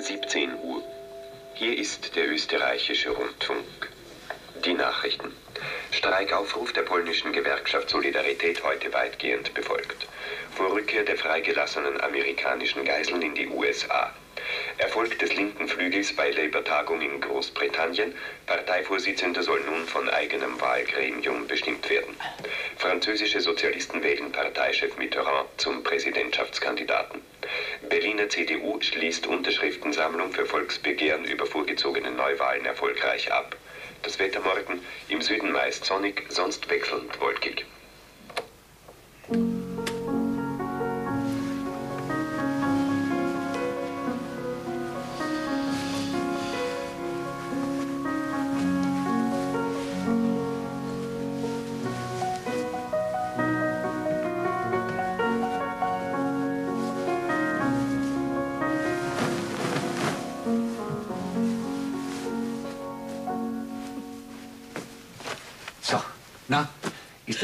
17 Uhr. Hier ist der österreichische Rundfunk. Die Nachrichten. Streikaufruf der polnischen Gewerkschaft Solidarität heute weitgehend befolgt. Vor Rückkehr der freigelassenen amerikanischen Geiseln in die USA. Erfolg des linken Flügels bei Labour-Tagung in Großbritannien. Parteivorsitzender soll nun von eigenem Wahlgremium bestimmt werden. Französische Sozialisten wählen Parteichef Mitterrand zum Präsidentschaftskandidaten. Berliner CDU schließt Unterschriftensammlung für Volksbegehren über vorgezogene Neuwahlen erfolgreich ab. Das Wetter morgen im Süden meist sonnig, sonst wechselnd wolkig.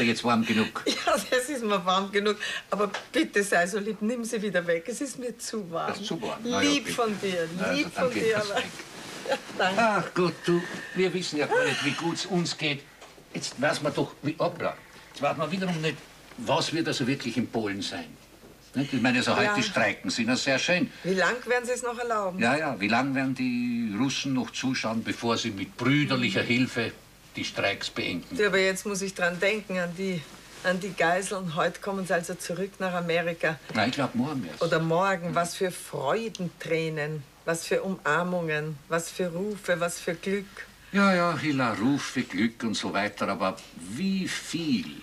Jetzt warm genug? Ja, das ist mir warm genug. Aber bitte sei so lieb, nimm sie wieder weg. Es ist mir zu warm. Das ist zu warm. Lieb ja, von dir, lieb also, von dir. Aber... Ja, danke. Ach Gott, du, wir wissen ja gar nicht, wie gut es uns geht. Jetzt weiß man doch, wie abla. Jetzt weiß man wiederum nicht, was wird also wirklich in Polen sein. Ich meine, so heute ja. Streiken sind ja sehr schön. Wie lang werden Sie es noch erlauben? Ja, ja, wie lang werden die Russen noch zuschauen, bevor sie mit brüderlicher Hilfe die Streiks beenden. Ja, aber jetzt muss ich dran denken, an die, an die Geiseln. Heute kommen sie also zurück nach Amerika. Nein, ich glaube morgen erst. Oder morgen. Was für Freudentränen, was für Umarmungen, was für Rufe, was für Glück. Ja, ja, Hilla, Rufe, Glück und so weiter. Aber wie viel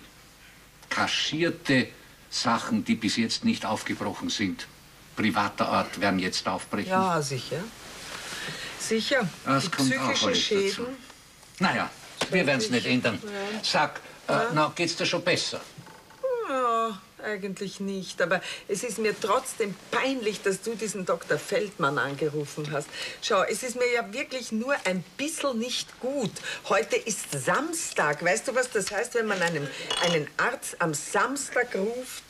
kaschierte Sachen, die bis jetzt nicht aufgebrochen sind, privater Art, werden jetzt aufbrechen? Ja, sicher. Sicher. Das die kommt psychischen auch Schäden. Dazu. Naja, wir werden es nicht ändern. Sag, äh, na, geht's dir schon besser? Ja, eigentlich nicht. Aber es ist mir trotzdem peinlich, dass du diesen Dr. Feldmann angerufen hast. Schau, es ist mir ja wirklich nur ein bisschen nicht gut. Heute ist Samstag. Weißt du, was das heißt, wenn man einem, einen Arzt am Samstag ruft?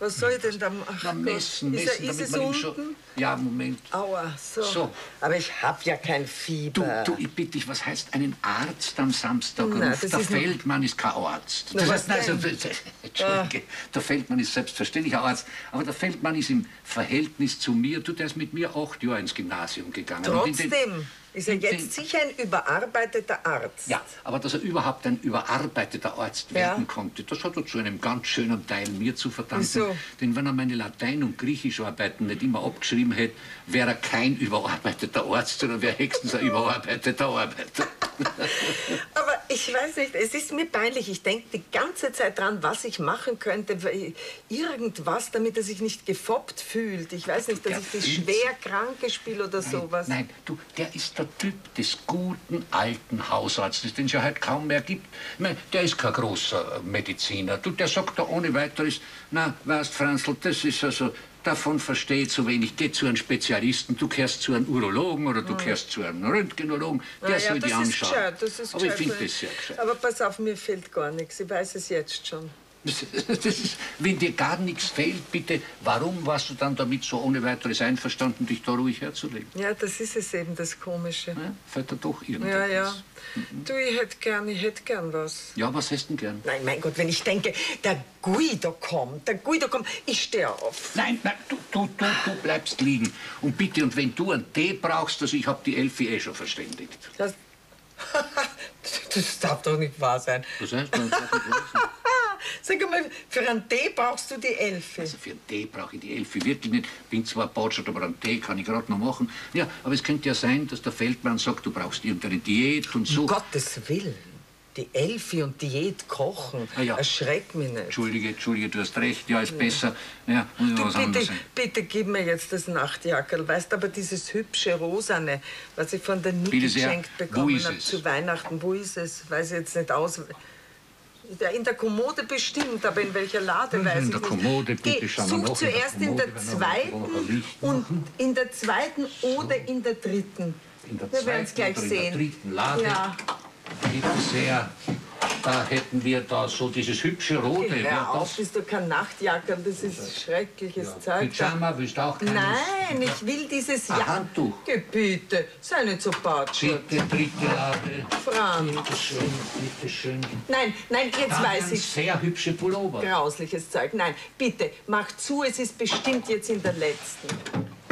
Was soll ich denn da machen? Na, messen, messen, ist, er, ist es unten? Schon, ja, Moment. Aua, so. so. Aber ich hab ja kein Fieber. Du, du, ich bitte dich, was heißt einen Arzt am Samstag Na? Der Feldmann ist kein Arzt. Na, das heißt, also, Entschuldige, ah. der Feldmann ist selbstverständlich ein Arzt, aber der Feldmann ist im Verhältnis zu mir, du, der ist mit mir acht Jahre ins Gymnasium gegangen. Trotzdem. Ist er jetzt sicher ein überarbeiteter Arzt? Ja, aber dass er überhaupt ein überarbeiteter Arzt werden ja. konnte, das hat er zu einem ganz schönen Teil mir zu verdanken. Wieso? Denn wenn er meine Latein- und Griechischarbeiten nicht immer abgeschrieben hätte, wäre er kein überarbeiteter Arzt, sondern wäre höchstens ein überarbeiteter Arbeiter. ich weiß nicht, es ist mir peinlich. Ich denke die ganze Zeit dran, was ich machen könnte. Irgendwas, damit er sich nicht gefoppt fühlt. Ich weiß nicht, dass der ich das schwer Kranke spiele oder nein, sowas. Nein, du, der ist der Typ des guten alten Hausarztes, den es ja heute kaum mehr gibt. Ich mein, der ist kein großer Mediziner. Du, der sagt da ohne weiteres, na, weißt, Franzl, das ist also, davon verstehe zu wenig. Geh zu einem Spezialisten, du kehrst zu einem Urologen oder du kehrst zu einem Röntgenologen, der ja, soll die anschauen. Gescheit, das ist Aber ich finde das sehr gescheit. Aber pass auf, mir fehlt gar nichts. Ich weiß es jetzt schon. Das ist, wenn dir gar nichts fehlt, bitte, warum warst du dann damit so ohne weiteres einverstanden, dich da ruhig herzulegen? Ja, das ist es eben, das Komische. Ja, fällt da doch irgendwas. Ja, ja. Mhm. Du, ich hätte gern, ich hätte gern was. Ja, was hättest du denn gern? Nein, mein Gott, wenn ich denke, der Guido kommt, der Guido kommt, ich stehe auf. Nein, nein, du, du, du, du bleibst liegen. Und bitte, und wenn du einen Tee brauchst, also ich habe die Elfi eh schon verständigt. Das, das darf doch nicht wahr sein. Was heißt, das darf nicht wahr sein? Sag mal, für einen Tee brauchst du die Elfe. Also für einen Tee brauche ich die Elfe wirklich nicht. Bin zwar Botschert, aber einen Tee kann ich gerade noch machen. Ja, aber es könnte ja sein, dass der Feldmann sagt, du brauchst irgendeine Diät und so. Um Gottes Willen. Die Elfi und Diät kochen. Ah, ja. Erschreck mich nicht. Entschuldige, Entschuldige, du hast recht. Ja, ist ja. besser. Ja, muss du, was bitte, bitte gib mir jetzt das Nachtjackerl. Weißt aber dieses hübsche Rosane, was ich von der Niki geschenkt bekommen habe zu Weihnachten, wo ist es? Weiß ich jetzt nicht aus. In der Kommode bestimmt, aber in welcher Lade in weiß in der Kommode, bitte schauen Such zuerst in der, in der zweiten und in der zweiten oder in der dritten. In der Wir werden es gleich sehen. In der dritten Lade. Ja. Bitte sehr. Da hätten wir da so dieses hübsche Rote. Hör Ja, auf, das, bist du kein Nachtjackern, das ist schreckliches Zeug. Pyjama willst du auch keines? Nein, ich will dieses Ein Ja. Handtuch. Gebiete, sei nicht so batschig. Bitte, dritte Lade. Franz. Bitte schön, bitte schön. Nein, nein, jetzt Da weiß ich. sehr hübsche Pullover. Grausliches Zeug. Nein, bitte, mach zu, es ist bestimmt jetzt in der letzten.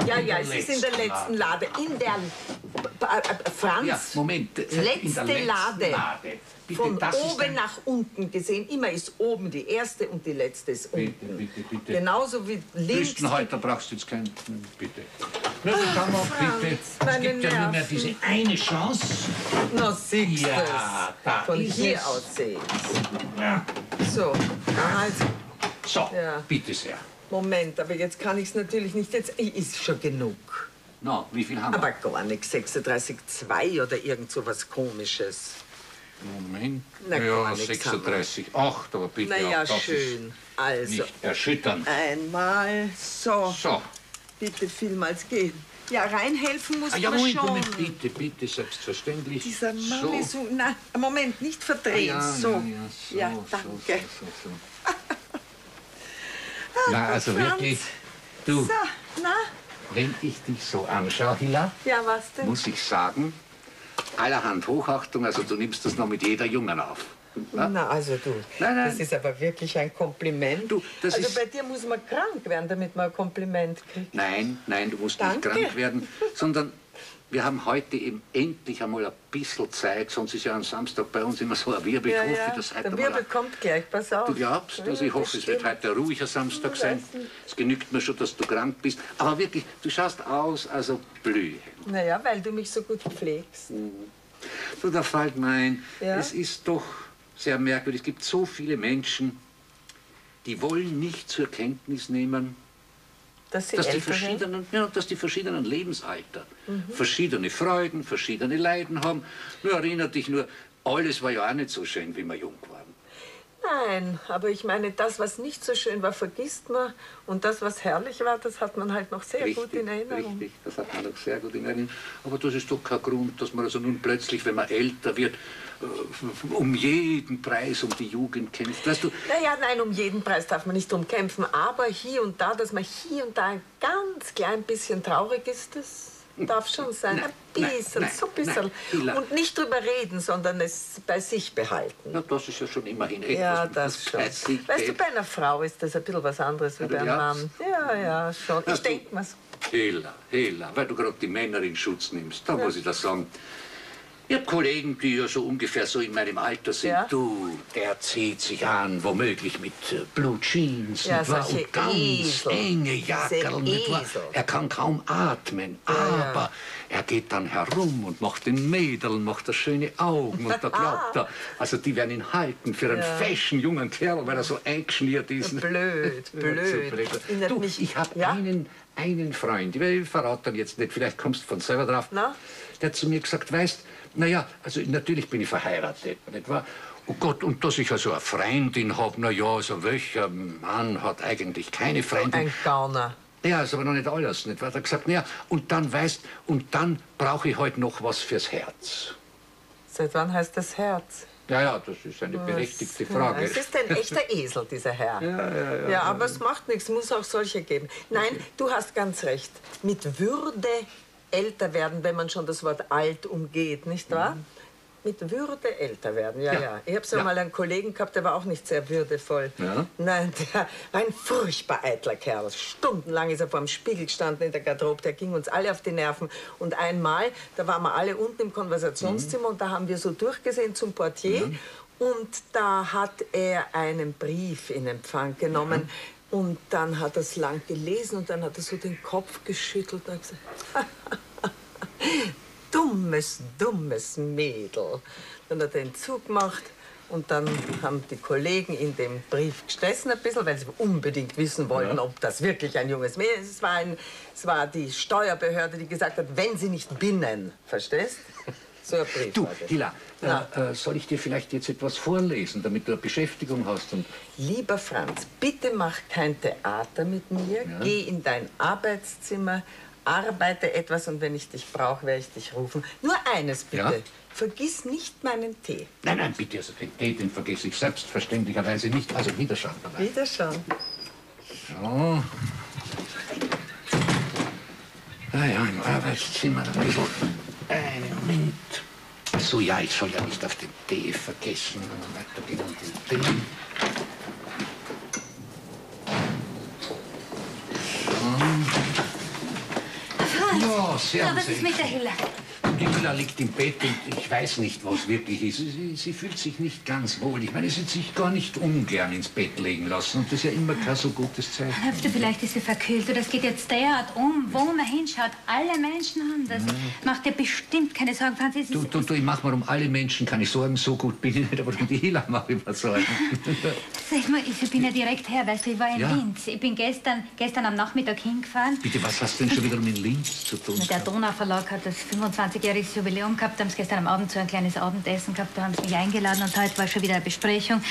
Ja, ja, es ist in der letzten Lade. In der. Äh, äh, Franz, Ja, Moment. äh, letzte letzten Lade. Bitte, von oben nach unten gesehen. Immer ist oben die erste und die letzte ist Bitte, unten. bitte, bitte. Genauso wie links. Büstenhalter brauchst du jetzt keinen. Bitte. Na, dann schauen wir, Franz, bitte. Es gibt ja nur mehr diese eine Chance. Na, siehst Ja, du's. da Von hier es. aus sehe ich's. Ja. So, jetzt, So, Ja. bitte sehr. Moment, aber jetzt kann ich es natürlich nicht. Jetzt ist schon genug. Na, wie viel haben wir? Aber gar nichts, 36,2 oder irgend so was Komisches. Moment. Na, ja, gar nichts 36, 8, aber bitte. Naja, auch das schön. Also, nicht erschütternd. einmal so. So. Bitte vielmals gehen. Ja, reinhelfen muss Ah, ja, man Moment, schon. Moment, bitte, bitte, selbstverständlich. Dieser Mann so. ist so... Na, Moment, nicht verdrehen. Ja, so. ja, ja, so, Ja, so, danke. So, so, so. Na, also Franz. wirklich, du, So, na? wenn ich dich so anschaue, Hilla, Ja, was denn? muss ich sagen, allerhand Hochachtung, also du nimmst das noch mit jeder Jungen auf. Ja? Na, also du, Nein, nein. das ist aber wirklich ein Kompliment. Du, das also ist- bei dir muss man krank werden, damit man ein Kompliment kriegt. Nein, nein, du musst nicht Danke. krank werden, sondern wir haben heute eben endlich einmal ein bisschen Zeit, sonst ist ja am Samstag bei uns immer so ein Wirbel. Ja, ich hoffe, ja, dass heute der Wirbel kommt gleich, pass auf. Du glaubst? Also ich hoffe, es wird heute ein ruhiger Samstag sein. Es genügt mir schon, dass du krank bist. Aber wirklich, du schaust aus, also blühe. Naja, weil du mich so gut pflegst. Du, da fällt mir ein, Ja? es ist doch sehr merkwürdig. Es gibt so viele Menschen, die wollen nicht zur Kenntnis nehmen, Dass dass die, verschiedenen, ja, dass die verschiedenen Lebensalter Mhm. verschiedene Freuden, verschiedene Leiden haben. Nur erinnere dich nur, alles war ja auch nicht so schön, wie wir jung waren. Nein, aber ich meine, das, was nicht so schön war, vergisst man. Und das, was herrlich war, das hat man halt noch sehr gut in Erinnerung. Richtig, das hat man noch sehr gut in Erinnerung. Aber das ist doch kein Grund, dass man also nun plötzlich, wenn man älter wird, äh, um jeden Preis um die Jugend kämpft. Weißt du, Naja, nein, um jeden Preis darf man nicht drum kämpfen. Aber hier und da, dass man hier und da ein ganz klein bisschen traurig ist, das darf schon sein. Nein, ein bisschen, nein, so ein bisschen. nein. Und nicht drüber reden, sondern es bei sich behalten. na, das ist ja schon immerhin etwas. Ja, das schon. Weißt du, bei einer Frau ist das ein bisschen was anderes wie bei einem? Mann. Ja, ja, schon. Ich denke mir's. Hela, Hela, weil du gerade die Männer in Schutz nimmst, da muss ich das sagen. Ich habe Kollegen, die ja so ungefähr so in meinem Alter sind. Ja? Du, der zieht sich an, womöglich mit äh, Blue Jeans Ja, nicht wahr? und ganz Esel. enge Jackerl. nicht wahr? Er kann kaum atmen, ja. aber er geht dann herum und macht den Mädeln, macht er schöne Augen und da glaubt er, also die werden ihn halten für einen Ja. fashion jungen Kerl, weil er so eingeschniert ist. Blöd, blöd. blöd. Du, ich habe einen, einen Freund, ich verrate ihn jetzt nicht, vielleicht kommst du von selber drauf. Na? Der hat zu mir gesagt, weißt, naja, also natürlich bin ich verheiratet, nicht wahr? Oh Gott, und dass ich also eine Freundin habe, na ja, also welcher Mann hat eigentlich keine Freundin? Ein Gauner. Ja, ist aber noch nicht alles, nicht wahr? Er hat gesagt, naja, und dann weißt, und dann brauche ich halt noch was fürs Herz. Seit wann heißt das Herz? Ja, ja, das ist eine berechtigte Frage. Es ist ein echter Esel, dieser Herr. Ja, ja, ja, ja, aber es macht nichts, muss auch solche geben. Nein, du hast ganz recht. Mit Würde älter werden, wenn man schon das Wort alt umgeht, nicht wahr? Mit Würde älter werden, ja, ja. Ja. Ich habe so Ja. mal einen Kollegen gehabt, der war auch nicht sehr würdevoll. Ja? Nein, der war ein furchtbar eitler Kerl. Stundenlang ist er vor dem Spiegel gestanden in der Garderobe. Der ging uns alle auf die Nerven. Und einmal, da waren wir alle unten im Konversationszimmer und da haben wir so durchgesehen zum Portier. Und da hat er einen Brief in Empfang genommen. Und dann hat er es lang gelesen und dann hat er so den Kopf geschüttelt und hat gesagt, dummes, dummes Mädel. Dann hat er den Zug gemacht und dann haben die Kollegen in dem Brief gestessen ein bisschen, weil sie unbedingt wissen wollten, ob das wirklich ein junges Mädel ist. Es war, ein, es war die Steuerbehörde, die gesagt hat, wenn sie nicht binnen, verstehst? Du. Hila, äh, äh, soll ich dir vielleicht jetzt etwas vorlesen, damit du eine Beschäftigung hast? Und Lieber Franz, bitte mach kein Theater mit mir. Geh in dein Arbeitszimmer, arbeite etwas und wenn ich dich brauche, werde ich dich rufen. Nur eines bitte. Ja? Vergiss nicht meinen Tee. Nein, nein, bitte, also den Tee, den vergesse ich selbstverständlicherweise nicht. Also Wiederschauen dabei. Wiederschauen. So. Ah ja, im Arbeitszimmer ein bisschen. Einen Moment. So, ja, ich soll ja nicht auf den Tee vergessen. Weitergehen und den Tee. Ja, Ja, servus. was ist mit der Hilla? Die Müller liegt im Bett und ich weiß nicht, was wirklich ist. Sie, sie, fühlt sich nicht ganz wohl. Ich meine, sie hat sich gar nicht ungern ins Bett legen lassen. Und das ist ja immer kein so gutes Zeichen. Du, vielleicht ist sie verkühlt oder es geht jetzt derart um, wo man hinschaut. Alle Menschen haben das. Macht dir bestimmt keine Sorgen, Franz. Du, du, du, ich mach mir um alle Menschen keine Sorgen. So gut bin ich nicht, aber um die Hila mache ich mir Sorgen. sag mal, ich bin ja direkt her, weißt du, ich war in Ja. Linz. Ich bin gestern, gestern am Nachmittag hingefahren. Bitte, was hast du denn schon wieder mit Linz zu tun? Der Donauverlag hat das 25-jähriges Jubiläum gehabt. Haben sie gestern am Abend so ein kleines Abendessen gehabt. Da haben sie mich eingeladen und heute war schon wieder eine Besprechung.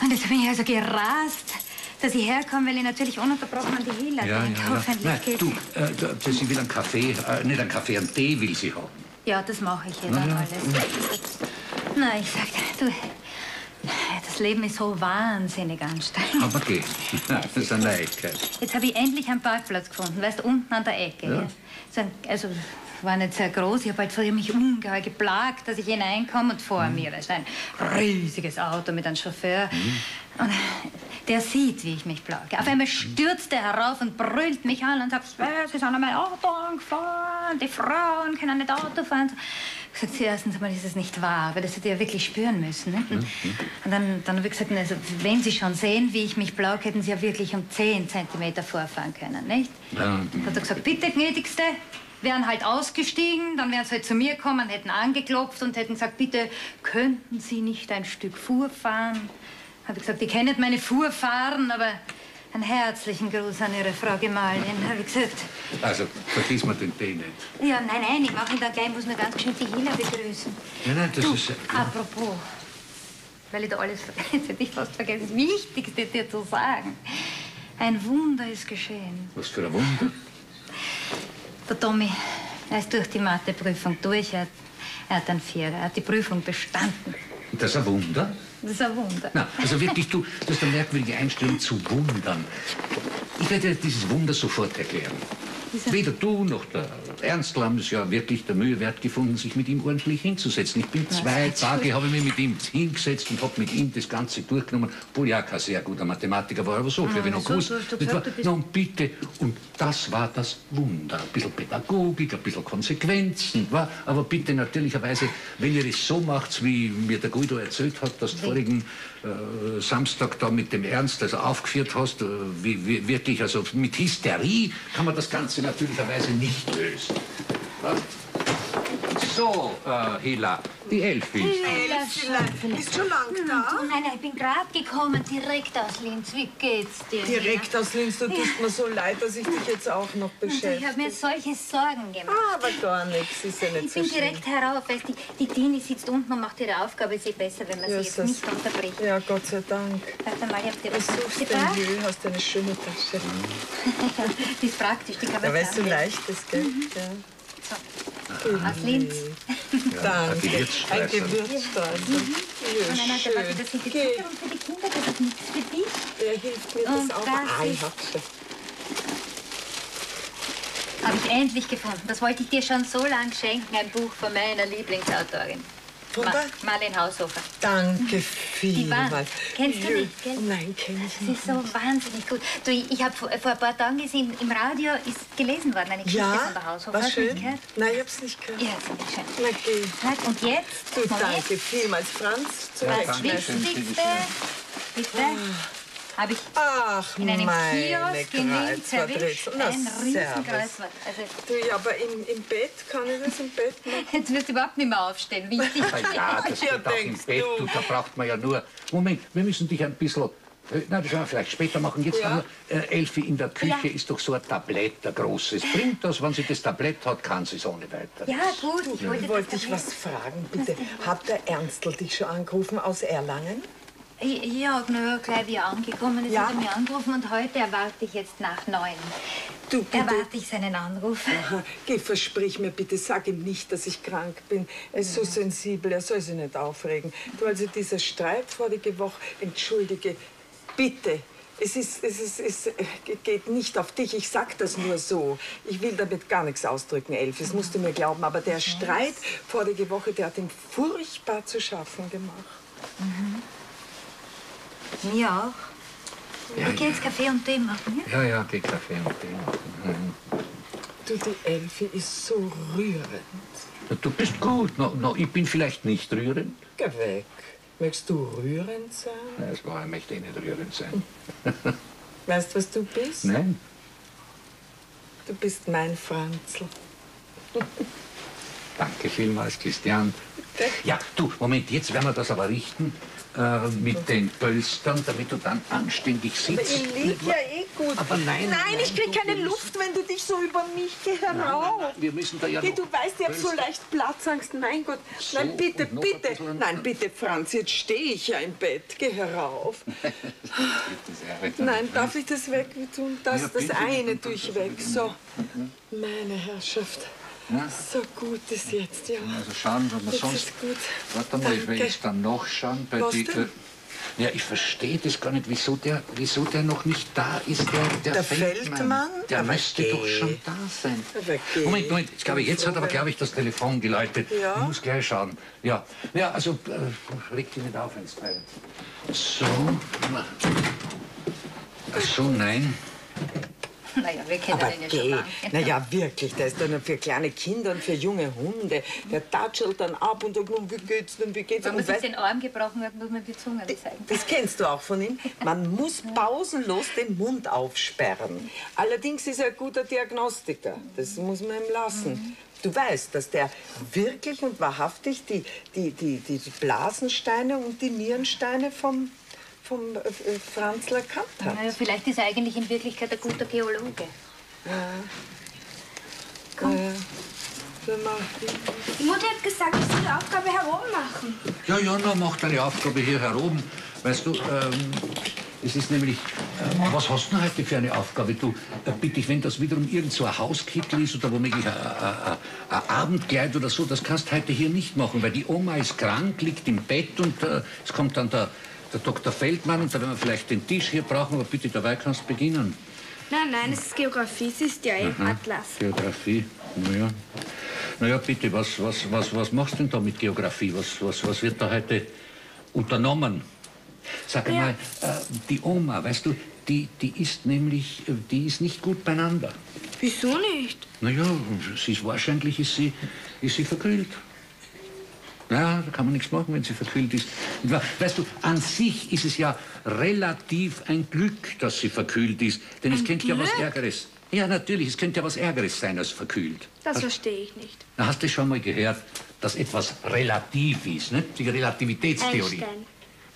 Und jetzt bin ich also gerast, dass ich herkomme, weil ich natürlich ununterbrochen an die Hila Ja, denke. ja, ja. Hoffentlich Nein, geht's. du, äh, sie will einen Kaffee, äh, nicht einen Kaffee, einen Tee will sie haben. Ja, das mache ich ja dann alles. Na, ich sag dir, du, das Leben ist so wahnsinnig anstrengend. Aber geh. Das ist eine Neuigkeit. Jetzt habe ich endlich einen Parkplatz gefunden, weißt du, unten an der Ecke. Ja. So ein, also, war nicht sehr groß. Ich habe halt vorher mich ungeheuer geplagt, dass ich hineinkomme und vor Mhm. mir ist ein riesiges Auto mit einem Chauffeur. Und der sieht, wie ich mich plage. Auf einmal stürzt er herauf und brüllt mich an und sagt, "Äh, Sie sind an mein Auto angefahren, die Frauen können nicht Auto fahren. Ich habe gesagt, "Sie, erstens einmal ist es nicht wahr, weil das hätte ich ja wirklich spüren müssen. Ne? Und, und dann, dann habe ich gesagt, also, wenn Sie schon sehen, wie ich mich plage, hätten Sie ja wirklich um 10 Zentimeter vorfahren können, nicht? Ja. Dann hat er gesagt, bitte, gnädigste, wären halt ausgestiegen, dann wären sie halt zu mir gekommen, hätten angeklopft und hätten gesagt, bitte, könnten Sie nicht ein Stück Fuhr fahren? Habe ich gesagt, ich kenne nicht meine Fuhrfahren, aber einen herzlichen Gruß an Ihre Frau Gemahlin, habe ich gesagt. Also, vergiss mir den Tee nicht. Ja, nein, nein, ich mache ihn dann gleich, ich muss nur ganz schön die Hila begrüßen. Nein, nein, das du, ist... apropos, weil ich da alles, jetzt hätte ich fast vergessen, das Wichtigste dir zu sagen. Ein Wunder ist geschehen. Was für ein Wunder. Der Tommy, er ist durch die Matheprüfung durch. Er, er hat einen Vierer. Er hat die Prüfung bestanden. Das ist ein Wunder. Das ist ein Wunder. Na, also wirklich, du, das ist eine merkwürdige Einstellung zu wundern. Ich werde dir dieses Wunder sofort erklären. Weder du noch der Ernstl haben es ja wirklich der Mühe wert gefunden, sich mit ihm ordentlich hinzusetzen. Ich bin zwei Tage, habe ich mich mit ihm hingesetzt und habe mit ihm das Ganze durchgenommen, obwohl er kein sehr guter Mathematiker war, aber so viel gewusst. Du hast doch Das gesagt, war- und bitte, und das war das Wunder. Ein bisschen Pädagogik, ein bisschen Konsequenzen, war, aber bitte natürlicherweise, wenn ihr es so macht, wie mir der Guido erzählt hat, dass du vorigen äh, Samstag da mit dem Ernst also aufgeführt hast, äh, wie, wie, wirklich, also mit Hysterie kann man das Ganze natürlicherweise nicht lösen. Ja? So, äh, Hila, die Elfi. Elflein, bist schon lang da? Nein, nein, ich bin gerade gekommen, direkt aus Linz. Wie geht's dir? Direkt aus Linz, du tust mir so leid, dass ich dich jetzt auch noch Und Ich habe beschäftige. mir solche Sorgen gemacht. Ah, aber gar nichts, ist ja nicht Ich so bin schlimm. direkt herauf, weißt du, die Dini sitzt unten und macht ihre Aufgabe. Ist eh besser, wenn man sie jetzt nicht unterbricht. Ja, Gott sei Dank. Warte mal, ich hab dir Was was suchst du denn, Jö? Hast du eine schöne Tasche? Die ist praktisch, die kann man Ja, weil es so zusammenlegen. leicht ist, gell? Ja. Aus Linz. Danke. Gewürzstreifen. Ein Gewürzstreifen. Mhm. Nein, nein, Ja, da warte, das schön. sind die Zucker und für die Kinder, das ist nichts für dich. der hilft mir Und das auch. das Ah, ich ist- hab's schon. Habe ich endlich gefunden. Das wollte ich dir schon so lange schenken, ein Buch von meiner Lieblingsautorin. Von Ma? Marlene Haushofer. Danke Die war, vielmals. kennst du nicht, gell? Nein, kenn ich Sie nicht. ist so wahnsinnig gut. Du, ich, habe vor, vor ein paar Tagen gesehen, im Radio ist gelesen worden, eine Geschichte Ja, von der Haushofer. war Hast du nicht schön. gehört? Nein, ich hab's nicht gehört. Ja, ziemlich schön. Na, geh. Halt, Und jetzt, Du, danke vielmals, Franz. Ja, danke schön. Wichtigste, bitte, habe ich Ach, in einem Kiosk in Linz erwischt. Na, Ein servus. Riesenkreuzwort. Also, Du, ja, aber im, im Bett, kann ich das im Bett machen? jetzt wirst du überhaupt nicht mehr aufstehen. Wichtig. Ja, das Ja, geht auch im Bett. du. Du, da braucht man ja nur... Moment, wir müssen dich ein bisschen... äh, Nein, das werden wir vielleicht später machen. Jetzt Ja. haben wir, äh, Elfi, in der Küche Ja. ist doch so ein Tablett, ein großes. Bringt das, wenn sie das Tablett hat, kann sie es ohne weiteres. Ja, gut, ich wollte dich was fragen, bitte. Hat der Ernstl dich schon angerufen aus Erlangen? Ja, na, gleich wie er angekommen ist, Ja. hat er mir angerufen und heute erwarte ich jetzt nach neun. Du, bitte. Erwarte ich seinen Anruf. Aha, Geh, versprich mir bitte, sag ihm nicht, dass ich krank bin. Er ist so sensibel, er soll sich nicht aufregen. Du, also dieser Streit vorige Woche, entschuldige, bitte. Es, ist, es, ist, es geht nicht auf dich, ich sag das nur so. Ich will damit gar nichts ausdrücken, Elf, das musst du mir glauben. Aber der Streit vorige Woche, der hat ihm furchtbar zu schaffen gemacht. Mir auch. Ja, Ich gehe jetzt Kaffee und Tee machen, ja? Ja, ja, geh Kaffee und Tee machen. Du, die Elfi ist so rührend. Mhm. Du bist gut. No, no, ich bin vielleicht nicht rührend. Geh weg. Möchtest du rührend sein? Das war, ich möchte eh nicht rührend sein. Weißt du, was du bist? Nein? Du bist mein Franzl. Danke vielmals, Christian. Ja, du, Moment, jetzt werden wir das aber richten äh, mit den Pölstern, damit du dann anständig Aber sitzt. ich lieg ja eh gut. Aber nein, Nein, nein, ich krieg keine Luft, wenn du dich so über mich geh herauf. Wir müssen da ja noch du weißt, ich hab so leicht Platzangst. Mein Gott. So, Nein, bitte, bitte. Nein, bitte, Franz, jetzt stehe ich ja im Bett. Geh herauf. Nein, darf ich das weg tun? Das, Ja, das eine tue ich weg. So. Meine Herrschaft. Ja. So gut ist jetzt, ja. Also schauen wir mal Jetzt sonst. ist gut. Warte mal, ich will Danke. jetzt dann noch schauen bei Was die, denn? äh, Ja, ich verstehe das gar nicht, wieso der, wieso der noch nicht da ist, der, der, Der Feldmann? Der Aber müsste geh. doch schon da sein. Moment, Moment, ich glaube, jetzt hat aber, glaube ich, das Telefon geläutet. Ja? Ich muss gleich schauen. Ja, ja also, äh, reg dich nicht auf, wenn's treibt. So, so, nein. Naja, wir kennen Aber ihn ja schon lange. Naja, wirklich, der ist doch nur für kleine Kinder und für junge Hunde. Der tatschelt dann ab und sagt, nun, wie geht's denn, wie geht's Wenn man sich den Arm gebrochen hat, muss man die Zunge zeigen. das kennst du auch von ihm. Man muss pausenlos den Mund aufsperren. Allerdings ist er ein guter Diagnostiker. Das muss man ihm lassen. Du weißt, dass der wirklich und wahrhaftig die, die, die, die Blasensteine und die Nierensteine vom, vom äh, Franzl erkannt hat. Naja, vielleicht ist er eigentlich in Wirklichkeit ein guter Geologe. Äh, wenn man- Die Mutter hat gesagt, ich soll die Aufgabe herum machen. Ja, ja, na, mach deine Aufgabe hier heroben. Weißt du, ähm, es ist nämlich, äh, was hast du denn heute für eine Aufgabe? Du, äh, bitte, ich, wenn das wiederum irgend so ein Hauskittel ist oder womöglich ein, ein, ein, ein Abendkleid oder so, das kannst du heute hier nicht machen, weil die Oma ist krank, liegt im Bett und äh, es kommt dann der, der Dr. Feldmann und da werden wir vielleicht den Tisch hier brauchen, aber bitte dabei kannst du beginnen. Nein, nein, es ist Geografie, es ist ja im Atlas. Geografie, naja. Naja, bitte, was, was, was, was machst du denn da mit Geografie? Was, was, was wird da heute unternommen? Sag Ja. mal, äh, die Oma, weißt du, die, die ist nämlich, äh, die ist nicht gut beieinander. Wieso nicht? Naja, sie ist wahrscheinlich ist sie, ist sie verkühlt. Ja, da kann man nichts machen, wenn sie verkühlt ist. Weißt du, an sich ist es ja relativ ein Glück, dass sie verkühlt ist. Denn es könnte ja was Ärgeres. Ja, natürlich, es könnte ja was Ärgeres sein als verkühlt. Das verstehe ich nicht. Na, hast du schon mal gehört, dass etwas relativ ist, ne? Die Relativitätstheorie. Einstein.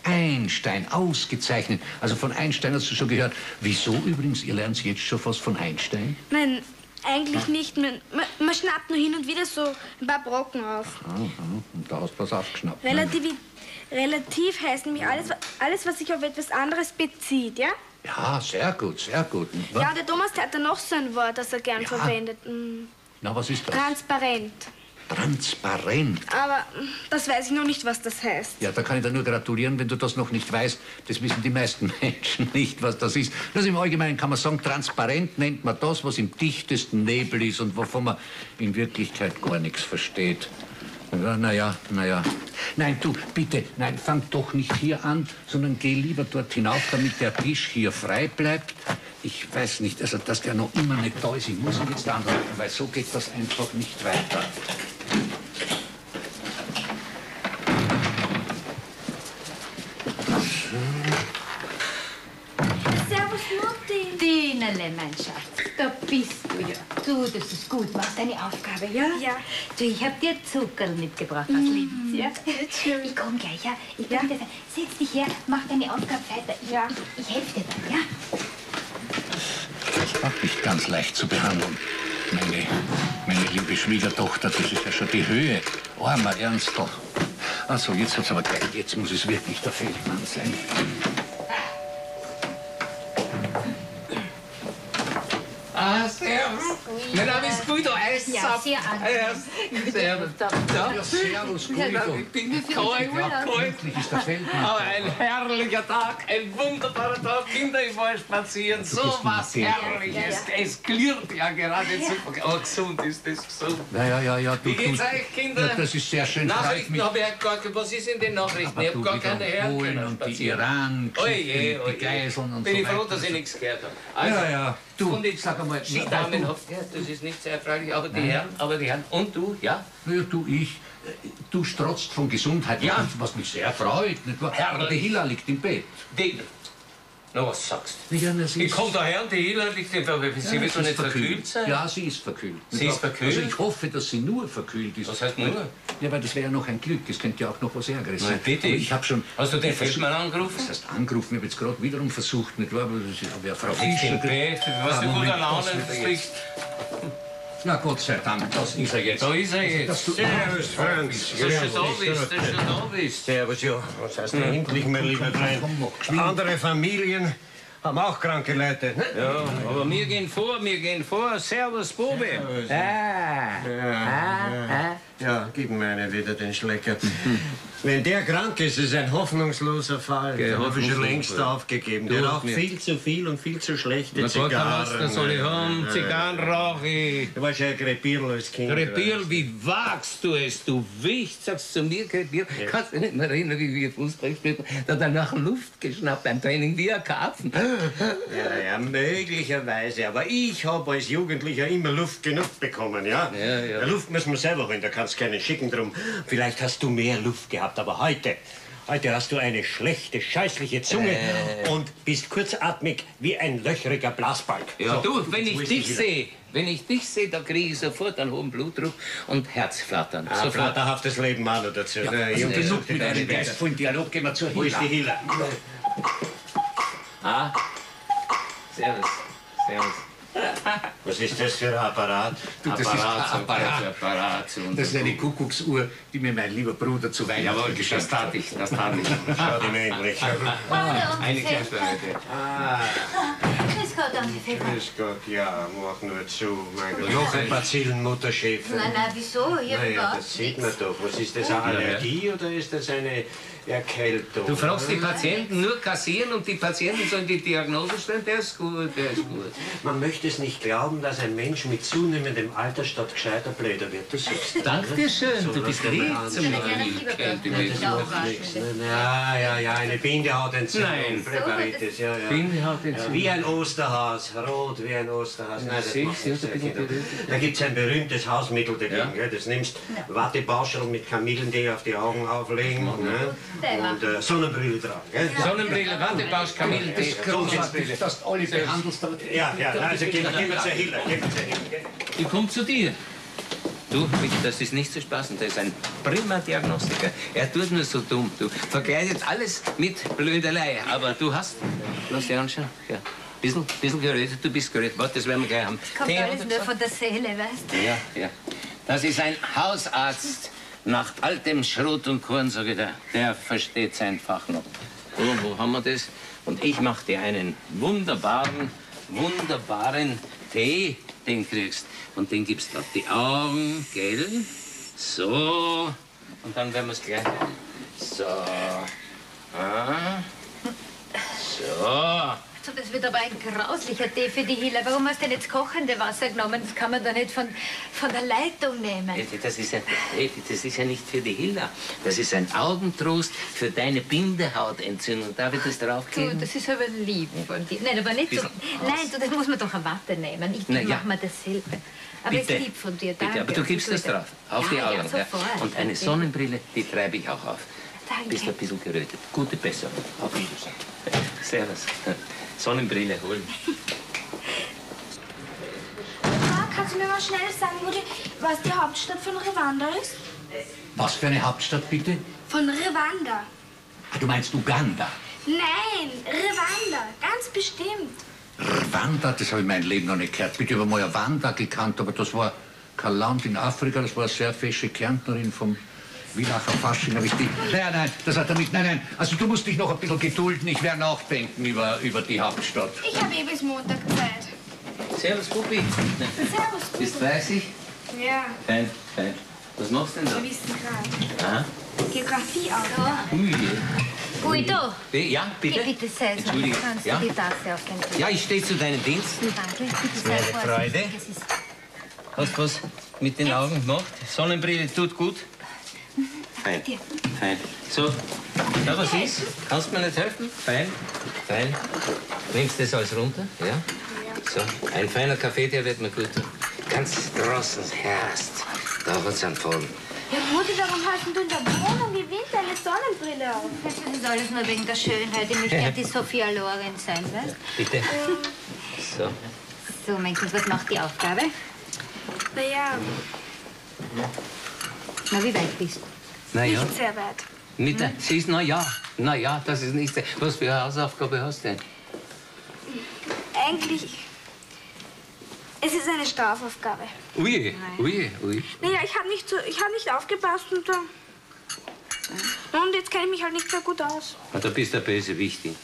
Einstein, ausgezeichnet. Also von Einstein hast du schon gehört. Wieso übrigens? Ihr lernt jetzt schon was von Einstein? Nein, eigentlich nicht. Man, man, schnappt nur hin und wieder so ein paar Brocken auf. Aha, und da hast du was aufgeschnappt. ne? Relativi relativ heißt nämlich alles, alles, was sich auf etwas anderes bezieht, ja? Ja, sehr gut, sehr gut. Und Ja, der Thomas der hat da noch so ein Wort, das er gern Ja. verwendet. Mm, Na, was ist das? Transparent. Transparent. Aber das weiß ich noch nicht, was das heißt. Ja, da kann ich dir nur gratulieren, wenn du das noch nicht weißt. Das wissen die meisten Menschen nicht, was das ist. Das im Allgemeinen kann man sagen, transparent nennt man das, was im dichtesten Nebel ist und wovon man in Wirklichkeit gar nichts versteht. Ja, naja, naja. Nein, du, bitte, nein, fang doch nicht hier an, sondern geh lieber dort hinauf, damit der Tisch hier frei bleibt. Ich weiß nicht, also dass der noch immer nicht da ist. Ich muss ihn jetzt anrufen, weil so geht das einfach nicht weiter. Servus, Mutti. Dinerle, mein Schatz, da bist du ja. Du, dass du es gut machst, deine Aufgabe, ja? Ja. Du, ich hab dir Zuckerl mitgebracht aus Linz, ja? schön. Ich komm gleich, ja? Ich bin wieder da. Setz dich her, mach deine Aufgabe weiter. Ich, Ja. ich, ich helfe dir dann, ja? Auch nicht ganz leicht zu behandeln. Meine, meine liebe Schwiegertochter, das ist ja schon die Höhe. Armer Ernstl. Also, jetzt hat's aber gleich, jetzt muss es wirklich der Feldmann sein. Ah, servus. Na, na, bist du da Eiszapf? Ja, sehr. Servus. Ja, servus, Guido. Ich bin kalt, kalt. Endlich ist der Feldmann. Aber ein herrlicher Tag, ein wunderbarer Tag. Kinder, ich war spazieren. So was Herrliches. Es klirrt ja geradezu. Aber gesund ist das gesund. Ja, ja, ja, ja. Du, Wie geht's du, euch, Kinder? Ja, das ist sehr schön. Nachrichten mich. habe ich gar keine. Was ist in den Nachrichten? Aber ich habe gar keine Herren und die. Iran, die. Geiseln und Bin so ich froh, weiter. dass ich nichts gehört habe. Also, Ja, ja. Du, und ich sag einmal, Die Damen du- habt gehört, das ist nicht sehr erfreulich, aber die Herren, aber die Herren. Und du, ja? Ja, du, ich. Du strotzt von Gesundheit, Ja. was mich sehr freut. Nicht wahr? Aber die Hilla liegt im Bett. Die. Na, was sagst du? Sie Ich komme daher und die Hila liegt der Sie Ja, wird doch nicht ist verkühlt sein? Ja, sie ist verkühlt. Sie ist verkühlt? Also ich hoffe, dass sie nur verkühlt ist. Was heißt nur? Ja, weil das wäre ja noch ein Glück. Es könnte ja auch noch was Ärgeres sein. bitte. Aber ich habe schon... Hast du den ich Feldmann angerufen? Das heißt angerufen, ich habe jetzt gerade wiederum versucht, nicht wahr? Aber das ist aber ja Frau Ich Fischer... im Bett, was Moment, guter Laune das er. Na Gott sei Dank, das ist er jetzt. Da ist er jetzt. Servus, Franz. Dass du da bist, dass du da bist. Servus, ja. Was heißt denn endlich, mein lieber Freund? Andere Familien haben auch kranke Leute. ne? Ja, aber wir gehen vor, wir gehen vor. Servus, Bube. Ah. Ja, ja, gib mir eine wieder den Schlecker. Wenn der krank ist, ist es ein hoffnungsloser Fall. Gell, Den habe ich schon längst ja. aufgegeben. Der raucht viel zu viel und viel zu schlechte Na Zigarren. was das soll ich haben? Zigarren rauche ich. Du warst ja ein Krepierl als Kind. Krepierl, wie wagst du es, du Wicht, sagst zu mir, Krepierl. Kannst du dich nicht mehr erinnern, wie wir Fußball gespielt haben? Da hat er nach Luft geschnappt beim Training wie ein Karpfen. Ja, ja, möglicherweise. Aber ich habe als Jugendlicher immer Luft genug bekommen, ja? Ja, ja. Der Luft muss man selber holen, da kannst du keinen schicken drum. Vielleicht hast du mehr Luft gehabt, aber heute, heute hast du eine schlechte, scheißliche Zunge Äh. und bist kurzatmig wie ein löchriger Blasbalg. Ja, So, du, wenn ich dich sehe, wenn ich dich sehe, da kriege ich sofort einen hohen Blutdruck und Herzflattern. Ah, sofort. flatterhaftes Leben noch dazu. Ja, Ne, also genug mit einem geistvollen Dialog, gehen wir zur Wo ist die. Hila? Ah, servus, servus. Was ist das für ein Apparat? Du, das ist kein Apparat, so, Apparat. Apparat. Das ist eine Kuckucksuhr, die mir mein lieber Bruder zu Weihnachten Jawohl, das geschenkt hat. tat ich, das tat ich. Schau dir mal endlich. Eine Kämpferleute. Grüß Gott, Onkel Feldmann. Grüß Gott, ja, mach nur zu. Mein Gott. Jochen Bazillen, Mutterchef. Nein, nein, wieso? Hab Naja, das sieht man doch. Was ist das, eine Allergie oder ist das eine Erkältung? Du fragst die Patienten nur kassieren und die Patienten sollen die Diagnose stellen, der ist gut, der ist gut. Man möchte es nicht glauben, dass ein Mensch mit zunehmendem Alter statt gescheiter blöder wird. Das ist Danke dir schön, So du bist lieb an. zu Ich mir. würde gerne Fieberblöcke. Ja? Ja, ja, eine Bindehautentzündung. Nein. Präparitis, ja, ja. Bindehautentzündung. Ja, wie ein Osterhas, rot wie ein Osterhas. Nein, das macht nichts, da gibt es ein berühmtes Hausmittel dagegen. Ja. Das nimmst Wattebauschel mit Kamillentee auf die Augen auflegen ne? Und äh, Sonnenbrille tragen. Gell? Sonnenbrille, Wattebausch, Kamillentee. Großartig, dass du alle behandelst. aber- Ja, ja, also gib, gib mir zur Hille. Gib mir zur Hille. gell? Ich komme zu dir. Du, bitte, das ist nicht zu spaßen. Der ist ein prima Diagnostiker. Er tut nur so dumm. Du vergleichst alles mit Blödelei. Aber du hast. Lass dich anschauen. Ja. Bisschen, bisschen gerötet, du bist gerötet. Warte, das werden wir gleich haben. Kommt Tee alles nur so. von der Seele, weißt du? Ja, ja. Das ist ein Hausarzt nach altem Schrot und Korn, sage ich dir. Der versteht sein Fach noch. So, wo haben wir das? Und ich mache dir einen wunderbaren, wunderbaren Tee, den kriegst. Und den gibst du auf die Augen, gell? So. Und dann werden wir es gleich. So. Ah. So. Du, das wird aber ein grauslicher Tee für die Hila. Warum hast du denn jetzt kochende Wasser genommen? Das kann man doch nicht von, von der Leitung nehmen. Das ist, ja, das ist ja nicht für die Hilda. Das ist ein Augentrost für deine Bindehautentzündung. Darf ich das Du, draufgeben? das ist aber lieb von dir. Nein, aber nicht so. Nein, du, das muss man doch eine Watte nehmen. Ich ja. mir dasselbe. Aber es ist lieb von dir, danke. Bitte, aber du gibst das drauf. Auf die ja, Augen. Ja, ja. sofort. Und eine Sonnenbrille, die treibe ich auch auf. Danke. Bist ein bisschen gerötet. Gute Besserung. Auf Wiedersehen. Servus. Sonnenbrille holen. Papa, kannst du mir mal schnell sagen, wo die, was die Hauptstadt von Rwanda ist? Was für eine Hauptstadt bitte? Von Rwanda. Ah, Du meinst Uganda? Nein, Rwanda, ganz bestimmt. Rwanda, das habe ich mein Leben noch nicht gehört. Bitte, ich habe mal Rwanda gekannt, aber das war kein Land in Afrika, das war eine sehr fesche Kärntnerin vom Wielacher Fasching. Habe ich die... Nein, nein, das hat damit... Nein, nein, also du musst dich noch ein bisschen gedulden. Ich werde nachdenken über, über die Hauptstadt. Ich habe eh bis Montag Zeit. Servus, Puppi. Servus. Bist fleißig? Ja, Fein, fein. Was machst du denn wir wissen gerade. da? Aha. Geografie auch. Ui. Guido, Bi- Ja, bitte? bitte sei Entschuldige. kannst Ja? du die Tasse auf den Tisch. Ja, ich stehe zu deinen Diensten. Danke, bitte sei. Freude. Hast du was mit den Augen gemacht? Sonnenbrille tut gut. Fein, fein. So, da was ist? Kannst du mir nicht helfen? Fein, fein. Nimmst das alles runter? Ja? So, ein feiner Kaffee, der wird mir gut tun. Ganz draußen herrst. Da wird's anfangen. Ja, Mutti, warum hast denn du in der Wohnung wie Winter eine Sonnenbrille auf? Das ist alles nur wegen der Schönheit. Ich möchte ja die Sophia Loren sein, weißt Bitte. So. So, mein Kind, was macht die Aufgabe? Naja, Na, wie weit bist du? Nicht sehr weit. mit der, sie ist, na ja, na ja, das ist nicht, sehr- was für eine Hausaufgabe hast du denn? Eigentlich, es ist eine Strafaufgabe. Ui, ui, ui. Naja, ich habe nicht, so, ich hab nicht aufgepasst und, äh, und jetzt kenne ich mich halt nicht so gut aus. Na, du bist der böse Wichtig.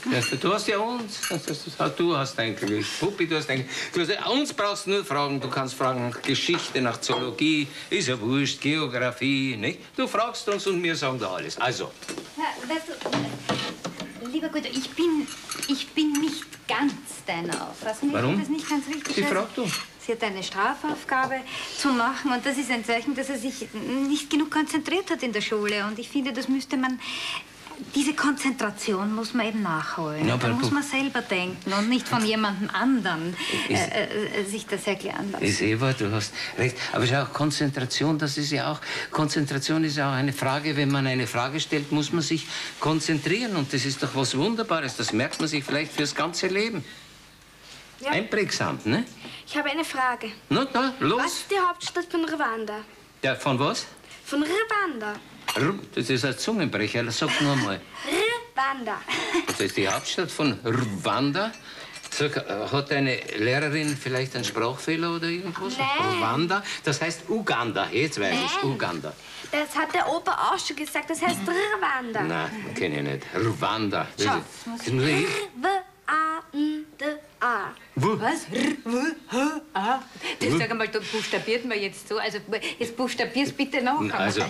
Du hast ja uns. Das, du hast eigentlich. Puppi, du hast. Du hast, uns brauchst du nur fragen. Du kannst fragen nach Geschichte, nach Zoologie. Ist ja wurscht. Geografie, nicht? Du fragst uns und wir sagen da alles. Also, Ja, weißt du, lieber Guido, ich bin, ich bin nicht ganz deiner Auffassung. Ich Warum? finde das nicht ganz richtig. Sie fragt du. Sie hat eine Strafaufgabe zu machen und das ist ein Zeichen, dass er sich nicht genug konzentriert hat in der Schule. Und ich finde, das müsste man. Diese Konzentration muss man eben nachholen. Ja, da muss man selber denken und nicht von jemandem anderen äh, Ist- äh, sich das erklären lassen. ist eh wahr, du hast recht. Aber schau, Konzentration, das ist ja auch. Konzentration ist ja auch eine Frage. Wenn man eine Frage stellt, muss man sich konzentrieren. Und das ist doch was Wunderbares. Das merkt man sich vielleicht fürs ganze Leben. Ja. Einprägsam, ne? Ich habe eine Frage. Na, na, los. Was ist die Hauptstadt von Rwanda? Ja, von was? Von Rwanda. Das ist ein Zungenbrecher. Sag nur mal. Rwanda. Das ist die Hauptstadt von Rwanda. Sag, hat deine Lehrerin vielleicht einen Sprachfehler oder irgendwas? Nein. Rwanda? Das heißt Uganda. Jetzt weiß ich Nein. Uganda. Das hat der Opa auch schon gesagt. Das heißt Rwanda. Nein, kenne ich nicht. Rwanda. Das Schau, ist- das muss ich- R-W-A-N-D-A. Was? R, W, H, A. Das sag einmal, du buchstabiert man jetzt so. Also jetzt buchstabier's bitte noch. einmal. Also,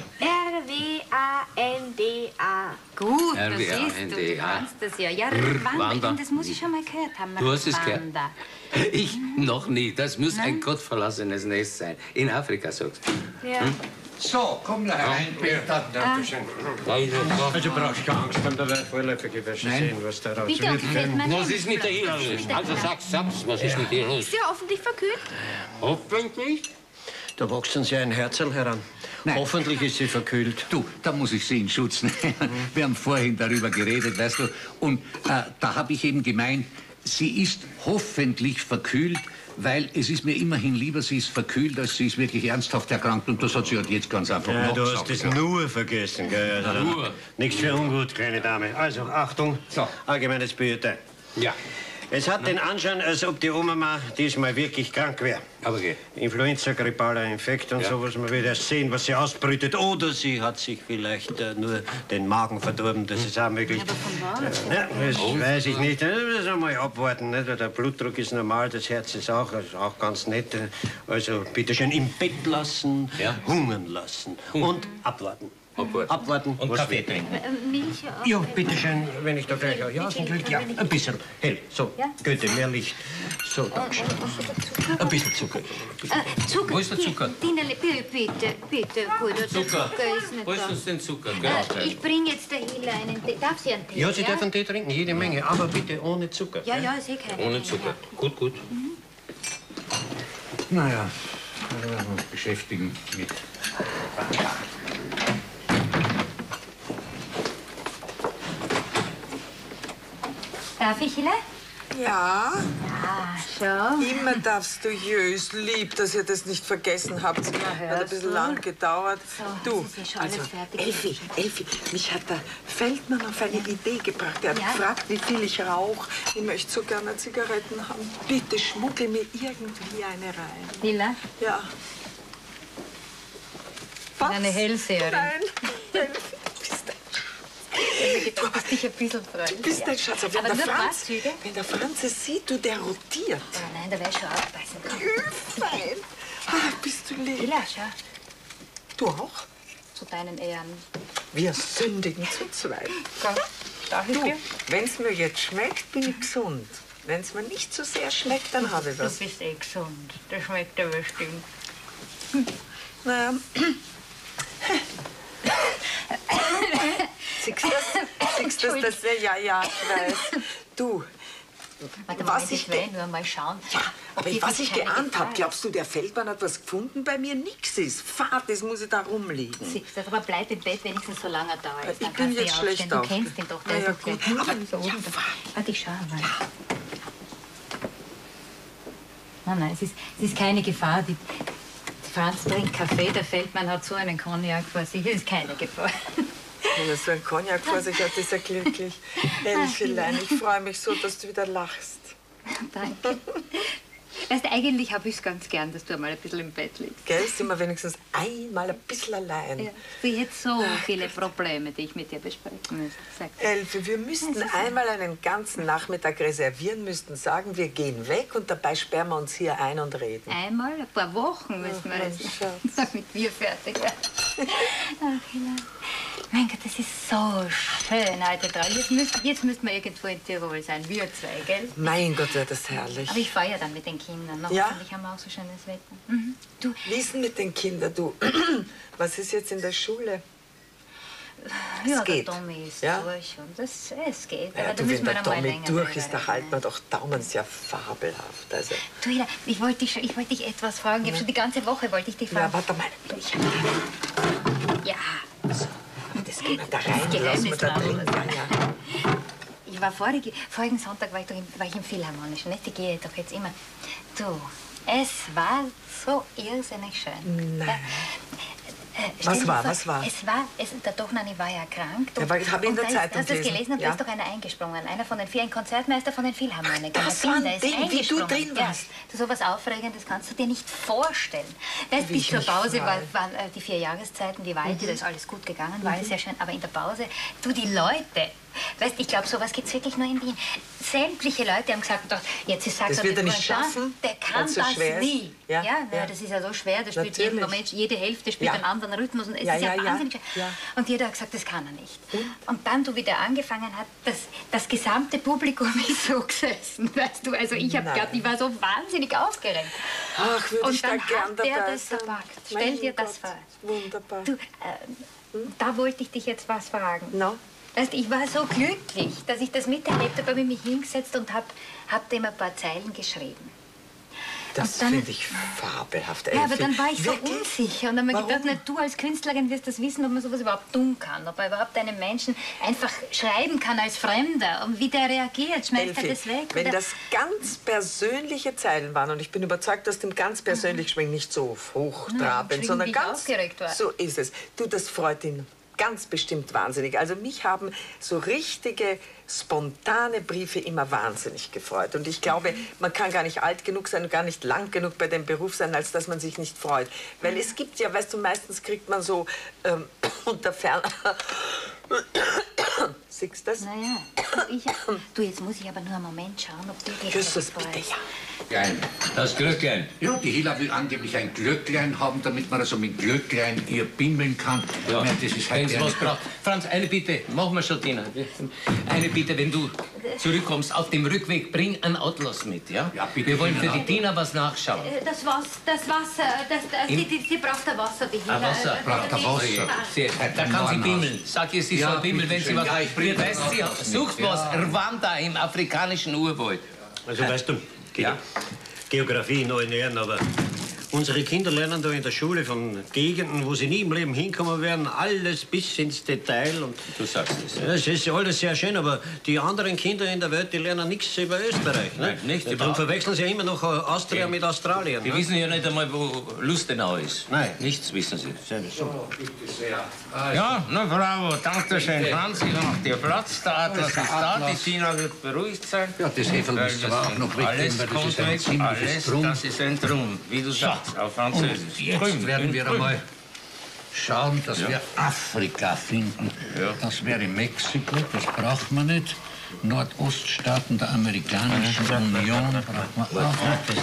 R-W-A-N-D-A. Gut, das siehst du, du kannst das ja. Ja, Rwanda. Rwanda, das muss ich schon mal gehört haben. Du hast es gehört? Ich noch nie. Das muss ein gottverlassenes Nest sein. In Afrika, sagst du. Ja. So, komm da rein, Peter. Dankeschön. Also brauchst du keine Angst haben, da wäre vorläufig wirst du sehen, was daraus Bitte, wird. Was ist mit der los? Also sag's, sag's, was ist mit dir los? Ist ja hoffentlich verkühlt. Hoffentlich. Da wächst uns ja ein Herzl heran. Nein. Hoffentlich ist sie verkühlt. Du, da muss ich Sie in Schutz nehmen. Wir haben vorhin darüber geredet, weißt du. Und äh, da habe ich eben gemeint, sie ist hoffentlich verkühlt, weil es ist mir immerhin lieber, sie ist verkühlt, als sie ist wirklich ernsthaft erkrankt. Und das hat sie halt jetzt ganz einfach Ja, du nachgesagt, hast das ja. nur vergessen, gell? Also, Nur. Nichts für ungut, kleine Dame. Also, Achtung, So. allgemeines Billette. Ja, Es hat den Anschein, als ob die Oma mal diesmal wirklich krank wäre. aber geh. Influenza, grippaler Infekt und Ja. sowas. Man wird erst sehen, was sie ausbrütet. Oder sie hat sich vielleicht äh, nur den Magen verdorben. Das ist auch möglich. Aber von was? Ja, das weiß ich nicht. Das müssen wir mal abwarten. Nicht? Der Blutdruck ist normal, das Herz ist auch, ist auch ganz nett. Also bitte schön im Bett lassen, Ja. hungern lassen und abwarten. Abwarten. Abwarten. Und was Kaffee trinken. Äh, Milch auch. Ja, bitte schön, wenn ich da gleich auch Jasen kriege. Ja, ein bisschen hell. So, Ja? Goethe, mehr Licht. So, danke schön. Ein bisschen Zucker. Äh, Zucker. Wo ist der Zucker? Dinnerle, bitte, bitte, der Zucker. Zucker ist nicht Wo ist uns denn Zucker? Äh, ich bringe jetzt der Hille einen Tee. Darf sie einen Tee? Ja, Sie dürfen Tee trinken, jede Menge, aber bitte ohne Zucker. Ja, ja, ist eh kein Ohne Zucker. Gut, gut. Naja, da werden wir uns beschäftigen mit. Darf ich, Hille? Ja, Ah, schau. immer darfst du jös, lieb, dass ihr das nicht vergessen habt. Hat ein bisschen du? lang gedauert. So, du, ja schon also. Elfi, Elfi, mich hat der Feldmann auf eine Idee gebracht. Er hat Ja? gefragt, wie viel ich rauche. Ich möchte so gerne Zigaretten haben. Bitte schmuggel mir irgendwie eine rein. Hille? Ja. Was? Eine Hellseherin. Nein, Du musst dich ein bisschen freuen. Du bist ein Schatz. Wenn Aber der, Franz, wenn der Franz es sieht, du, der rotiert. Oh nein, werde ich schon aufpassen. fein. Ah, bist du lieb. Ila, schau, Du auch? zu deinen Ehren. Wir sündigen zu zweit. Komm, darf ich Du, dir? wenn's mir jetzt schmeckt, bin ich gesund. Wenn's mir nicht so sehr schmeckt, dann habe ich Du was. bist eh gesund. Das schmeckt dir bestimmt. Naja. Siehst du das? Siehst du das? Ja, ja, ich weiß. Du, Warte mal, Was ich ich will nur mal schauen. aber ob dir was ich geahnt habe, glaubst du, der Feldmann hat was gefunden? Bei mir nix ist. Fahrt, das muss ich da rumliegen. Siehst du, aber bleib im Bett wenigstens so lange da ist. Ich Dann bin kannst du jetzt ja schlecht. Du auf. kennst ihn doch, der ja, ist doch gut. Aber- so ja. Warte, ich schau mal. Nein, nein, es ist, es ist keine Gefahr. Die, die Franz trinkt Kaffee, der Feldmann hat so einen Cognac vor sich. Es ist keine Gefahr. Wenn er so ein Cognac vor sich hat, ist er glücklich. Elfelein, ich freue mich so, dass du wieder lachst. Danke. Weißt eigentlich habe ich es ganz gern, dass du einmal ein bisschen im Bett liegst. Gell, sind wir wenigstens einmal ein bisschen allein. Ja. Ich hätte so viele Probleme, die ich mit dir besprechen müsste. Elfe, wir müssten einmal einen ganzen Nachmittag reservieren, müssten sagen, wir gehen weg und dabei sperren wir uns hier ein und reden. Einmal, ein paar Wochen müssen wir Ach, das, mein Schatz. damit wir fertig werden. Ach, Hila. Mein Gott, das ist so schön, alte Trau. Jetzt müssten, jetzt müssten wir irgendwo in Tirol sein, wir zwei, gell? Mein Gott, wäre das herrlich. Aber ich fahre ja dann mit den Kindern. Noch Ja? Hoffentlich haben wir auch so schönes Wetter. Mhm. Du, Wie ist denn mit den Kindern, du? Was ist jetzt in der Schule? ja, geht. der Tommy ist Ja? durch und das, es geht. Ja, aber da du, müssen wenn wir der Tommy durch ist, da reden, halten ne? wir doch Daumen, ja fabelhaft. Also, Du, Hila, ich wollte dich, ich wollte dich etwas fragen. Ich hab schon die ganze Woche wollte ich dich ja, fragen. warte mal. Ja, das gehen wir da rein, lassen wir Geheimnis da drin. Ja, ja. Ich war vorige, vorigen Sonntag war ich, doch im, war ich im Philharmonischen, nicht? Ich gehe doch jetzt immer. Du, es war so irrsinnig schön. Nein. Ja. Was war, vor, was war? Es war, es, der Dochnani war ja krank. Ja, aber ich habe in der da ist, Zeitung Hast du das gelesen, gelesen? Und ja. da ist doch einer eingesprungen. Einer von den vier, ein Konzertmeister von den Philharmonikern. das war ein Ding, wie du drin Ja, warst. so was Aufregendes kannst du dir nicht vorstellen. Weißt, bis zur Pause war, waren äh, die vier Jahreszeiten, die Walti, Mhm. da ist alles gut gegangen, war alles sehr schön. Aber in der Pause, du, die Leute, weißt, ich glaube, sowas gibt es wirklich nur in Wien. Sämtliche Leute haben gesagt, doch, jetzt ist Das wird er nicht schaffen, der kann so das nie. Ja, Ja, na, ja. das ist ja so schwer, der spielt jeden Natürlich. Moment, jede Hälfte spielt Ja. einen anderen Rhythmus und es Ja, ist ja, ja, wahnsinnig schwer. Und jeder hat gesagt, das kann er nicht. Und dann, du, wie der angefangen hat, das, das gesamte Publikum ist so gesessen, weißt du, also ich, hab Nein. grad, ich war so wahnsinnig aufgeregt. Ach, würde ich Und da dann gern hat der dabei das sein. verpackt. Stell dir das Gott, vor. Wunderbar. Du, äh, da wollte ich dich jetzt was fragen. No? Weißt, ich war so glücklich, dass ich das miterlebt habe, habe ich mich hingesetzt und habe hab dem ein paar Zeilen geschrieben. Das finde ich fabelhaft, Elfi. Ja, aber dann war ich so Wirklich? unsicher und habe ich Warum? gedacht, na, du als Künstlerin wirst das wissen, ob man sowas überhaupt tun kann, ob man überhaupt einem Menschen einfach schreiben kann als Fremder und wie der reagiert, schmeißt er das weg? wenn oder- das ganz persönliche Zeilen waren, und ich bin überzeugt, dass dem ganz persönlich schwingt, nicht so hochtrabend, sondern ganz. So ist es. Du, das freut ihn ganz bestimmt wahnsinnig. Also mich haben so richtige, spontane Briefe immer wahnsinnig gefreut. Und ich glaube, man kann gar nicht alt genug sein und gar nicht lang genug bei dem Beruf sein, als dass man sich nicht freut. Weil es gibt ja, weißt du, meistens kriegt man so ähm, unter Fern... Siehst du das? Naja, du, ich, du, jetzt muss ich aber nur einen Moment schauen, ob du dir Küss das es bitte, ja. Geil. Das Glücklein. Ja, die Hilla will angeblich ein Glöcklein haben, damit man also mit Glöcklein ihr bimmeln kann. Ja, meine, das ist wenn halt sie was braucht. Franz, eine Bitte, machen wir schon, Tina. Eine Bitte, wenn du zurückkommst, auf dem Rückweg, bring ein Outlaws mit, ja? Ja, bitte, Wir wollen für ein die Tina was nachschauen. Äh, Das, Was, das Wasser, das, das, In- die, die braucht ein Wasser, die Hila. Wasser. Äh, Braucht ein Wasser. Sehr, da kann sie bimmeln. Sag ihr, sie Ja, soll bimmeln, wenn sie was... Ja, ich bring Ihr das sie sucht mit. was. Ja. Rwanda im afrikanischen Urwald. Also weißt du, Ge Ja. Geografie in allen Ehren, aber unsere Kinder lernen da in der Schule von Gegenden, wo sie nie im Leben hinkommen werden, alles bis ins Detail. Und Du sagst es. ja, es ist ja alles sehr schön, aber die anderen Kinder in der Welt, die lernen nichts über Österreich. Ne? Nein, nicht Darum überhaupt. verwechseln sie ja immer noch äh, Austria mit Australien. Die Ne? wissen ja nicht einmal, wo Lustenau ist. Nein. Nichts wissen sie. bitte sehr. Ja, na bravo, danke schön, Franz. Ich mach dir Platz. Der Atlas ist da, die Tina wird beruhigt sein. Ja, das müsst ihr aber auch noch Alles weil das kommt ist ein weg, alles, Drum. das ist ein Drum, wie du sagst, auf Französisch. Jetzt Prüm, werden wir einmal schauen, dass wir Afrika finden. Das wäre Mexiko, das braucht man nicht. Nordoststaaten der amerikanischen Union braucht man auch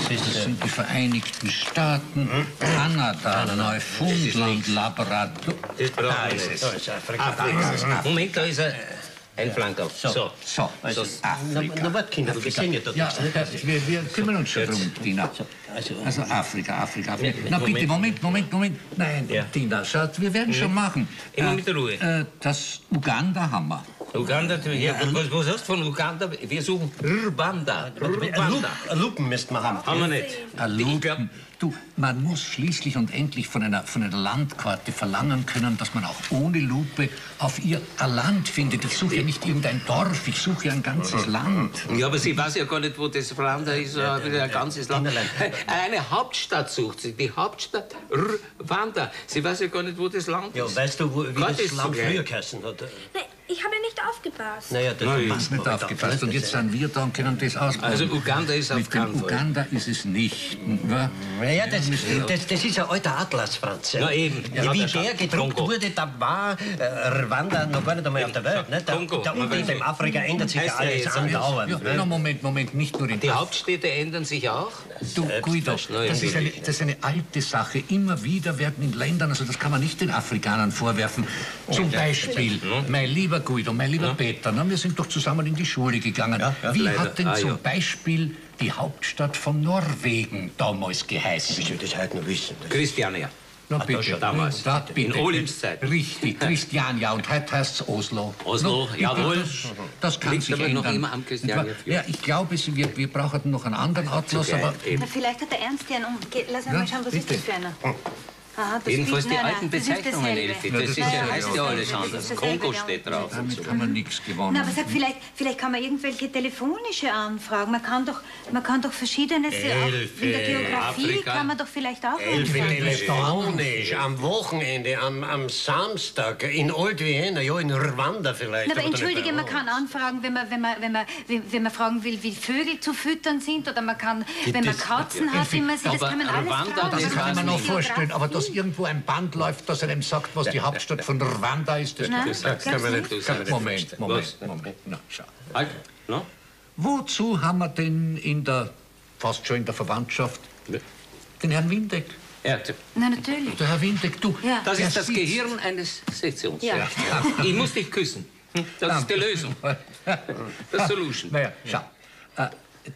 nicht. Das sind die Vereinigten Staaten, Kanada, Neufundland, Labrador. Da ist Afrika. Afrika. Moment, da ist er. Ein Flankerl. So. So, Also, So. na, na, warte, Kinder, wir sehen ja da Ja, äh, wir, wir kümmern uns schon drum, Tina. Also, Also Afrika, Afrika, Afrika. Na bitte, Moment, Moment, Moment. Nein, Ja. Tina, schaut, wir werden schon machen. Immer Äh, mit der Ruhe. Äh, das Uganda haben wir. Uganda, du, ja, was, was hast du von Uganda? Wir suchen Rwanda. Rwanda. Lupen müssten wir haben. Haben wir nicht. Lupen. Du, man muss schließlich und endlich von einer, von einer Landkarte verlangen können, dass man auch ohne Lupe auf ihr ein Land findet. Ich suche ja nicht irgendein Dorf, ich suche ja ein ganzes Land. Ja, aber sie weiß ja gar nicht, wo das Rwanda ist, ja, ein ganzes Land. Eine Hauptstadt sucht sie, die Hauptstadt Rwanda. Sie weiß ja gar nicht, wo das Land Ja, ist. weißt du, wo, wie Gott das Land früher geheißen hat? Ich habe ja nicht aufgepasst. Naja, das Nein, passt Nicht aufgepasst. Und jetzt sind wir da und können das ausbauen. Also Uganda ist auf Mit dem. Uganda ist es nicht. Naja, das, das, das ist ein alter Atlas, Franz. Na eben. Ja, Ja, wie der gedruckt Kongo. wurde, da war äh, Rwanda noch gar nicht einmal auf der Welt. Ne? Da, Kongo. da unten in Afrika ändert sich ja Heißt ja alles jetzt andauernd. Ja, ne? na, Moment, Moment, nicht nur in Die Hauptstädte ändern sich auch. Du, Guido, das ist, eine, das ist eine alte Sache. Immer wieder werden in Ländern, also das kann man nicht den Afrikanern vorwerfen. Zum Beispiel, mein lieber Guido, mein lieber Peter, na, wir sind doch zusammen in die Schule gegangen. Wie leider. hat denn Ah, zum ja. Beispiel die Hauptstadt von Norwegen damals geheißen? Ich das heute noch wissen? Christiania. Na da bitte, schon. Damals. Da, bitte. In Olims Zeit. Richtig, Christiania. Und heute heißt es Oslo. Oslo, Na, jawohl. Das, das kann Liegt sich aber noch ändern. immer am Christiania. Ja, ich glaube, wir, wir brauchen noch einen anderen Atlas, aber. Na, vielleicht hat der Ernst ja einen um. Lass Ja, mal schauen, was bitte. ist das für einer? Aha, das Jedenfalls die alten Bezeichnungen. Elfi. Das das ist ja, heißt ja alles anders. Kongo steht drauf. damit kann man nichts gewonnen. Na, aber sag, vielleicht, vielleicht kann man irgendwelche telefonische Anfragen. Man kann doch, man kann doch verschiedenes. auch in der Geografie Afrika. kann man doch vielleicht auch Elfi anfragen. telefonisch, am Wochenende, am, am Samstag, in Old Vienna, ja, in Rwanda vielleicht. Na, aber aber entschuldige, man kann anfragen, wenn man, wenn, man, wenn, man, wenn, wenn man fragen will, wie Vögel zu füttern sind, oder man kann, wenn man Katzen hat, wie man sie, das kann man alles fragen. das kann man noch vorstellen, aber dass irgendwo ein Band läuft, das einem sagt, was die Hauptstadt von Rwanda ist, das Nein, Das kann glaubst man nicht. Moment? Moment, Moment. Na, schau. Halt. No? Wozu haben wir denn in der, fast schon in der Verwandtschaft, den Herrn Windeck? Ja, Na, natürlich. Der Herr Windeck, du. Ja. das ist das sitzt- Gehirn eines Sektions. Ja. Ich muss dich küssen. Das ist die Lösung. Das Solution. Naja, schau.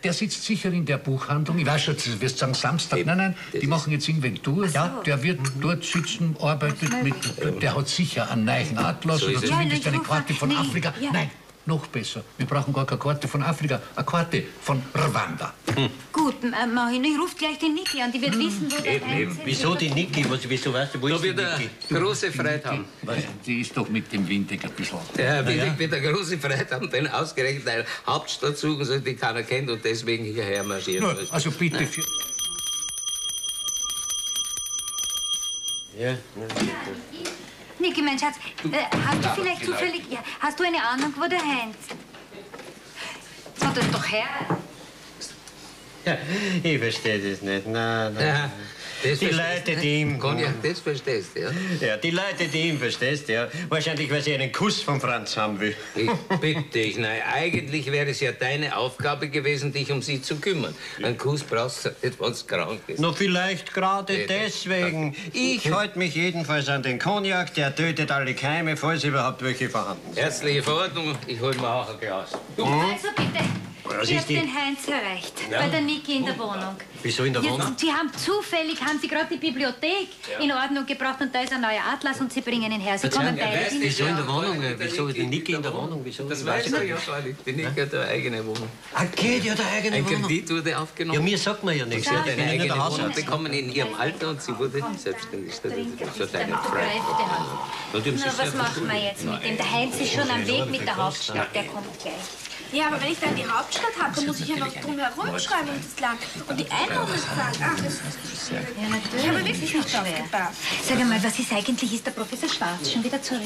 Der sitzt sicher in der Buchhandlung. Ich weiß schon, du wirst sagen Samstag. Nein, nein, die machen jetzt Inventur. Ja. Der wird dort sitzen, arbeitet mit. Der hat sicher einen neuen Atlas So oder zumindest Ja, eine Karte von Afrika. ja. Nein, noch besser. Wir brauchen gar keine Karte von Afrika, eine Karte von Rwanda. Gut, äh, mach ich. Ich rufe gleich die Niki an, die wird wissen, wo der Eben, eben. ist. Wieso die Niki? Was, wieso weißt du, wo Da ist die wird er Niki? große Freude haben. Die ist doch mit dem Windeck ein bisschen. Der Herr Willig wird eine große Freude haben, wenn er ausgerechnet eine Hauptstadt suchen soll, die keiner kennt und deswegen hierher marschieren Ja, muss. also bitte für. Ja, Niki, mein Schatz, äh, hast du vielleicht zufällig, ja, hast du eine Ahnung, wo der Heinz? Sag das doch her. ja, ich verstehe das nicht. Nein, nein. Ja, das Die verstehst Leute, du, die ihm-? Cognac, das verstehst du, ja? Ja, die Leute, die ihn verstehst, ja. Wahrscheinlich, weil sie einen Kuss von Franz haben will. Ich bitte dich, nein, eigentlich wäre es ja deine Aufgabe gewesen, dich um sie zu kümmern. Einen Kuss brauchst du nicht, wenn du krank bist. Na, vielleicht gerade Nee, nee. deswegen. Ich halte mich jedenfalls an den Cognac, der tötet alle Keime, falls überhaupt welche vorhanden sind. Herzliche Verordnung, ich hol mir auch ein Glas. Also bitte. Was Ich ist hab die- den Heinz erreicht, bei der Niki in der Wohnung. Wieso in der Ja, Wohnung? Sie haben zufällig, haben Sie gerade die Bibliothek in Ordnung gebracht und da ist ein neuer Atlas und Sie bringen ihn her. Sie kommen beide hin. Wieso in der Ja, Wohnung? der Wieso ist die Niki in der Wohnung? Wieso? Das Ich weiß nicht. ja freilich. Die Niki hat eine eigene Wohnung. Ah, geht ja der eigene Ein Wohnung. Kredit wurde Ja, aufgenommen. mir sagt man ja nichts. Sie Ja, hat ich eine ja eigene Wohnung bekommen in ihrem Alter und sie wurde selbstständig. Das ist. Na, Na, ist was ja machen wir jetzt mit dem? Der Heinz ist schon am Weg mit der Hauptstadt, der kommt gleich. Ja, aber wenn ich dann die Hauptstadt habe, dann muss ich ja noch drum herum schreiben um das Land. Und die Einwohner sagen, ach, das ist. Ja, natürlich. Ich habe wirklich nicht aufgepasst. Sag einmal, was ist eigentlich? Ist der Professor Schwarz schon wieder zurück?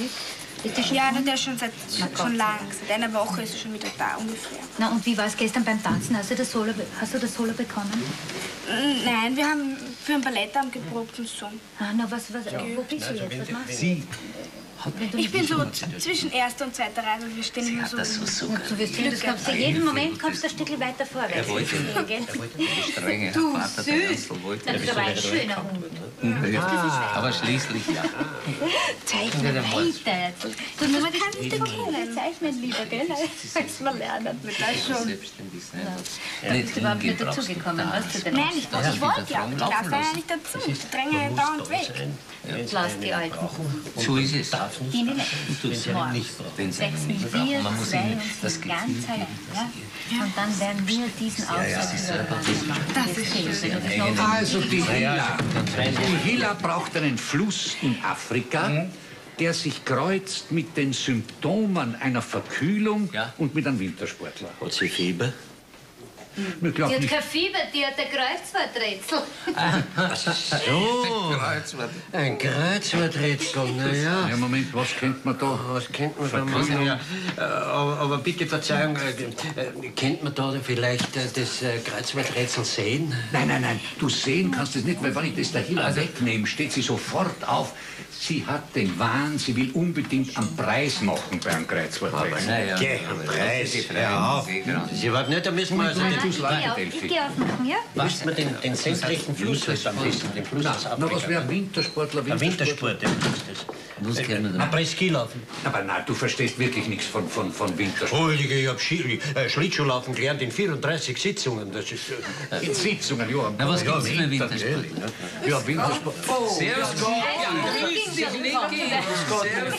Ist der schon Ja, der ist schon seit schon lang. Seit einer Woche ist er schon wieder da ungefähr. Na, und wie war es gestern beim Tanzen? Hast du das Solo, hast du das Solo bekommen? Mm, Nein, wir haben für ein Ballett haben geprobt und so. Ah, na, was, was, wo bist du jetzt? Was machst du? Sie, Ich bin so zwischen erster und zweiter Reihe, weil wir stehen immer so. Das so Und du wirst du kommst ja jeden Moment kommst du ein Stück weiter vorwärts. Er wollte, er wollte die strenge Du Vater der süß. Das ist aber ein schöner Hund. Ja, aber schließlich ja. Zeichne Ja, weiter. Du musst Man kann nicht erkennen. zeichnen lieber, gell? Als wir lernen. Das schon. Selbstständig sein. Du bist überhaupt nicht dazugekommen, weißt du denn? Nein, ich, Ja, ich wollte ja, ich darf ja nicht dazu. Ich dränge dauernd weg. Lass die Alten. So ist es. Die nicht. Du sie Morgen. nicht wenn sie Wechseln nicht brauchen. wir Man muss ihnen das Gefühl geben. Ja? Und dann werden wir diesen Aufsatz machen. Das ist schön. also die Hilla. Die Hilla braucht einen Fluss in Afrika, der sich kreuzt mit den Symptomen einer Verkühlung Ja. und mit einem Wintersportler. Hat sie Fieber? Ich glaube Die hat nicht. kein Fieber, die hat ein Kreuzworträtsel. So, ein Kreuzworträtsel, na ja. Ja, Moment, was kennt man da? Was kennt man da machen? Ja, äh, aber, aber bitte Verzeihung, äh, äh, kennt man da vielleicht äh, das äh, Kreuzworträtsel sehen? Nein, nein, nein, du sehen kannst es nicht, weil wenn ich das der Hilla wegnehme, steht sie sofort auf. Sie hat den Wahn, sie will unbedingt einen Preis machen bei einem Kreuzworträtsel. Naja, Geh, aber Preis, hör auf. Sie warten nicht, da müssen wir also Nein, Ich auf- Delphi. ich geh aufmachen, ja? müssen wir den, den senkrechten Fluss jetzt am besten, den Fluss aus Na, was Afrika. wäre Wintersportler? Ein Wintersport, ja, ist Was das. kennen wir da? Après-Ski laufen. Aber nein, du verstehst wirklich nichts von, von, von Wintersport. Entschuldige, ich habe Ski, äh, Schlittschuhlaufen gelernt in 34 Sitzungen. Das ist. Äh, In Sitzungen, ja. Na, was ja, gibt's für Wintersport? ne? Ja, Wintersport. Servus Gott.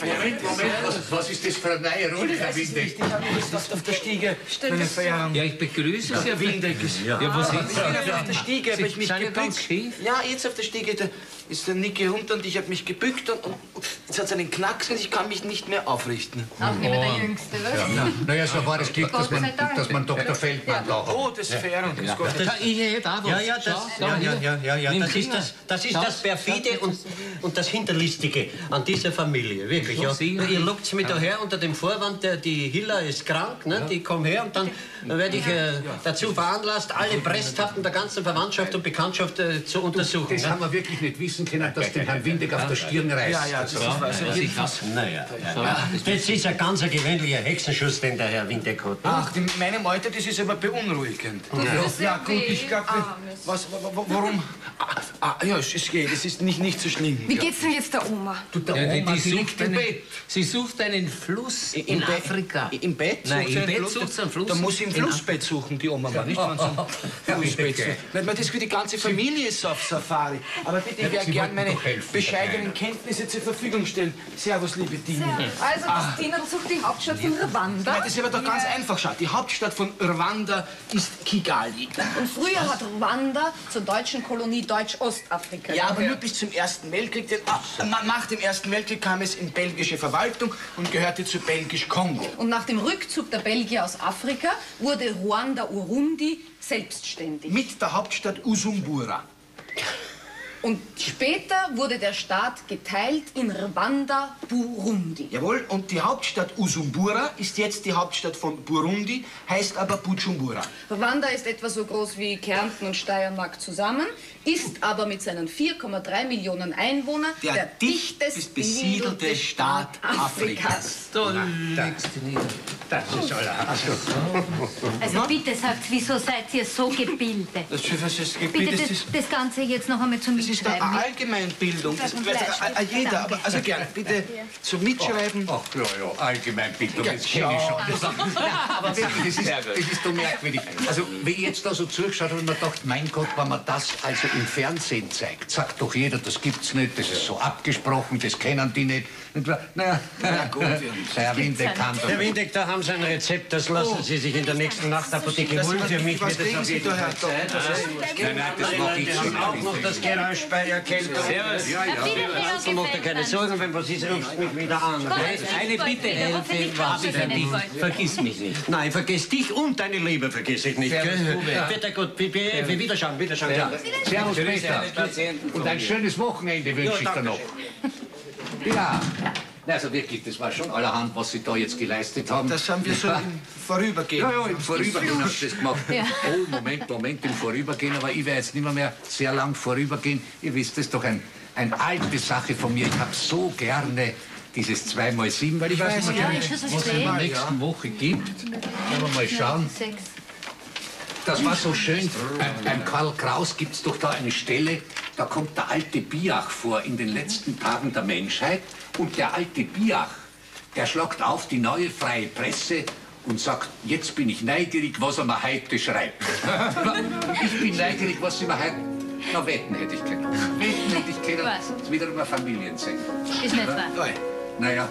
Moment, Moment, was, was ist das für eine neue Rolle, Herr Windeck? auf der Stiege meine Feierabend. Ja, ich begrüße Sie, Herr Windeck. Ja, wo sind Ich Sie? bin auf der Stiege, habe ich mich ja gebückt. schief. Ja, jetzt auf der Stiege, da ist der Niki runter und ich habe mich gebückt und, und jetzt hat es einen Knacks und ich kann mich nicht mehr aufrichten. Auch nicht mehr der Jüngste, was? Naja, so war das Glück, dass man, dass man Dr. Feldmann da hat. Oh, das ist fair und das Gott. Ja, ich hätte auch was. ja, ja, das, ja, ja, ja, ja, ja, das ist das, das, ist das Perfide und, und das Hinterlistige an dieser Familie, wirklich. Ja. Sie- Ihr lockt mich daher unter dem Vorwand, der, die Hilla ist krank, ne? die kommt her und dann werde ich äh, dazu veranlasst, alle Presstappen der ganzen Verwandtschaft und Bekanntschaft äh, zu untersuchen. Das haben wir wirklich nicht wissen können, dass dem Herrn Windeck auf der Stirn reißt. Ja, ja, das ist was. Ja, sicher. Naja, ja. das ist ein ganz ein gewöhnlicher Hexenschuss, den der Herr Windeck hat. ne? Ach, in meinem Alter, das ist aber beunruhigend. Ja, ja gut, ich glaube, was, wa- wa- warum? Ah, ah, ja, es geht, es ist nicht, nicht so schlimm. Wie geht's denn jetzt der Oma? Du, der Ja, die, Oma, die, die sucht liegt im einen, Bett. sie sucht einen Fluss in, Bett- Afrika. Im Bett? Nein, sucht sie im einen Bett Fluss? sucht sie einen Fluss. Da muss sie im in Flussbett suchen, die Oma war, nicht? Ein Flussbett sucht. Nicht, das für die ganze Familie ist auf Safari. Aber bitte, ich werde Sie gern wollten meine bescheidenen Kenntnisse zur Verfügung stellen. Servus, liebe Dini. Also, das Tina sucht die Hauptstadt von Rwanda. Nein, das ist aber doch ganz einfach, schau. Die Hauptstadt von Rwanda ist Kigali. Und früher hat Rwanda zur deutschen Kolonie Deutsch-Ostafrika Ja, aber nur bis zum Ersten Weltkrieg. Denn, ah, na- nach dem Ersten Weltkrieg kam es in belgische Verwaltung und gehörte zu Belgisch-Kongo. Und nach dem Rückzug der Belgier aus Afrika wurde Ruanda-Urundi selbstständig. Mit der Hauptstadt Usumbura. Und später wurde der Staat geteilt in Rwanda-Burundi. Jawohl, und die Hauptstadt Usumbura ist jetzt die Hauptstadt von Burundi, heißt aber Bujumbura. Rwanda ist etwa so groß wie Kärnten und Steiermark zusammen, ist aber mit seinen 4,3 Millionen Einwohnern Der der, dichtest besiedelte Staat Staat Afrikas. Da legst du nieder. Das ist allerhand. Also bitte sagt, wieso seid ihr so gebildet? Das, das, das, Bitte das, das, ist, Ganze jetzt noch einmal zum ist eine. Allgemeinbildung. Das weiß a- a- jeder, aber also gern, bitte zum Mitschreiben. Ach ja, ja, Allgemeinbildung, Ja, das kenne ich schon. Aber wirklich, das ist, das ist so merkwürdig. Also, wie ich jetzt da so zugeschaut habe, habe ich mir gedacht, mein Gott, wenn man das also im Fernsehen zeigt, sagt doch jeder, das gibt's nicht, das ist so abgesprochen, das kennen die nicht. Und wir- Na, Na gut. Herr Windeck kann Herr. Windeck, da haben Sie ein Rezept, das lassen Sie sich in der nächsten Nachtapotheke holen. Für mich wird es kriegen auf jeden Fall Zeit. Nein, nein, das mache ich Wir schon. auch noch das Geräusch bei Erkältung. Servus. Ja, ja. Also macht dir keine Sorgen, wenn was ist, rufst mich wieder an. Eine Bitte, Elfe, was für dich. Vergiss mich nicht. Nein, vergiss dich und deine Liebe vergiss ich nicht. Bitte gut, bitte, bitte, wiederschauen, wiederschauen. Servus, Peter. Und ein schönes Wochenende wünsche ich dir noch. Ja, Also wirklich, das war schon allerhand, was Sie da jetzt geleistet haben. Das haben wir so im Vorübergehen. Ja, ja, im Vorübergehen hast du das gemacht. Ja. Oh, Moment, Moment, im Vorübergehen, aber ich werde jetzt nicht mehr, mehr sehr lang vorübergehen. Ihr wisst, das ist doch ein, eine alte Sache von mir. Ich habe so gerne dieses 2x7, weil ich weiß immer Ja, was es in der nächsten Woche gibt. Wollen wir mal schauen. Das war so schön. Beim, Karl Kraus gibt es doch da eine Stelle, da kommt der alte Biach vor in den letzten Tagen der Menschheit. Und der alte Biach, der schlagt auf die neue freie Presse und sagt, jetzt bin ich neugierig, was er mir heute schreibt. ich bin neugierig, was sie mir heute... Na, wetten hätte ich können. Wetten hätte ich können. Was? Das ist wiederum eine Familiensendung. Ist nicht wahr. Ja. Naja,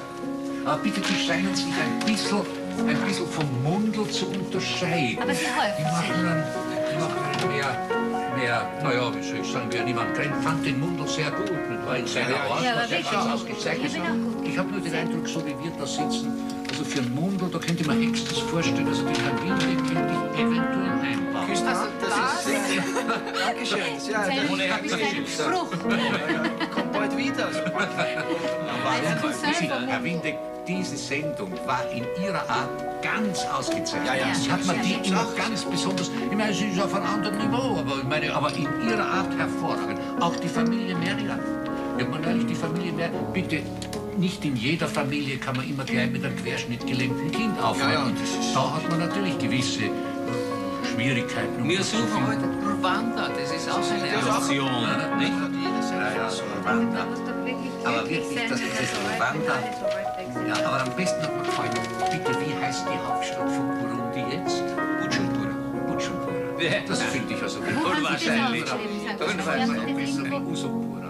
aber bitte, die scheinen sich ein bisschen, ein bisschen vom Mundel zu unterscheiden. Aber sie häufen Die machen einen, die machen mehr, mehr, naja, wie soll ich sagen, wer niemand kennt, fand den Mundel sehr gut. Nicht wahr? In seiner Art, Ja, was er ganz ausgezeichnet hat. Ich habe nur den Eindruck, so wie wir da sitzen, also für einen Mundel, da könnte man höchstens vorstellen, also den Herrn Winde könnte ich eventuell einbauen. Hand, das ist sehr Dankeschön. Das, ja, das Spruch. kommt bald wieder. Sie, Herr Winde, diese Sendung war in ihrer Art ganz ausgezeichnet. Ja, ja. Sie hat man die immer ganz besonders, ich meine, sie ist auf einem anderen Niveau, aber, ich meine, aber in ihrer Art hervorragend. Auch die Familie Merian. Ja, man neulich die Familie Merian, bitte, nicht in jeder Familie kann man immer gleich mit einem querschnittgelähmten Kind aufhören. Ja, ja, Und das ist- da hat man natürlich gewisse Schwierigkeiten. Wir suchen heute Rwanda, das ist auch eine Aktion. Nicht? Ja, ja, so Rwanda. Aber wirklich, dass dieses Rwanda... Ja, aber am besten hat mir gefallen, bitte, wie heißt die Hauptstadt von Burundi jetzt? Bujumbura. Bujumbura. Das finde ich also gut. Unwahrscheinlich. Unwahrscheinlich Usumbura.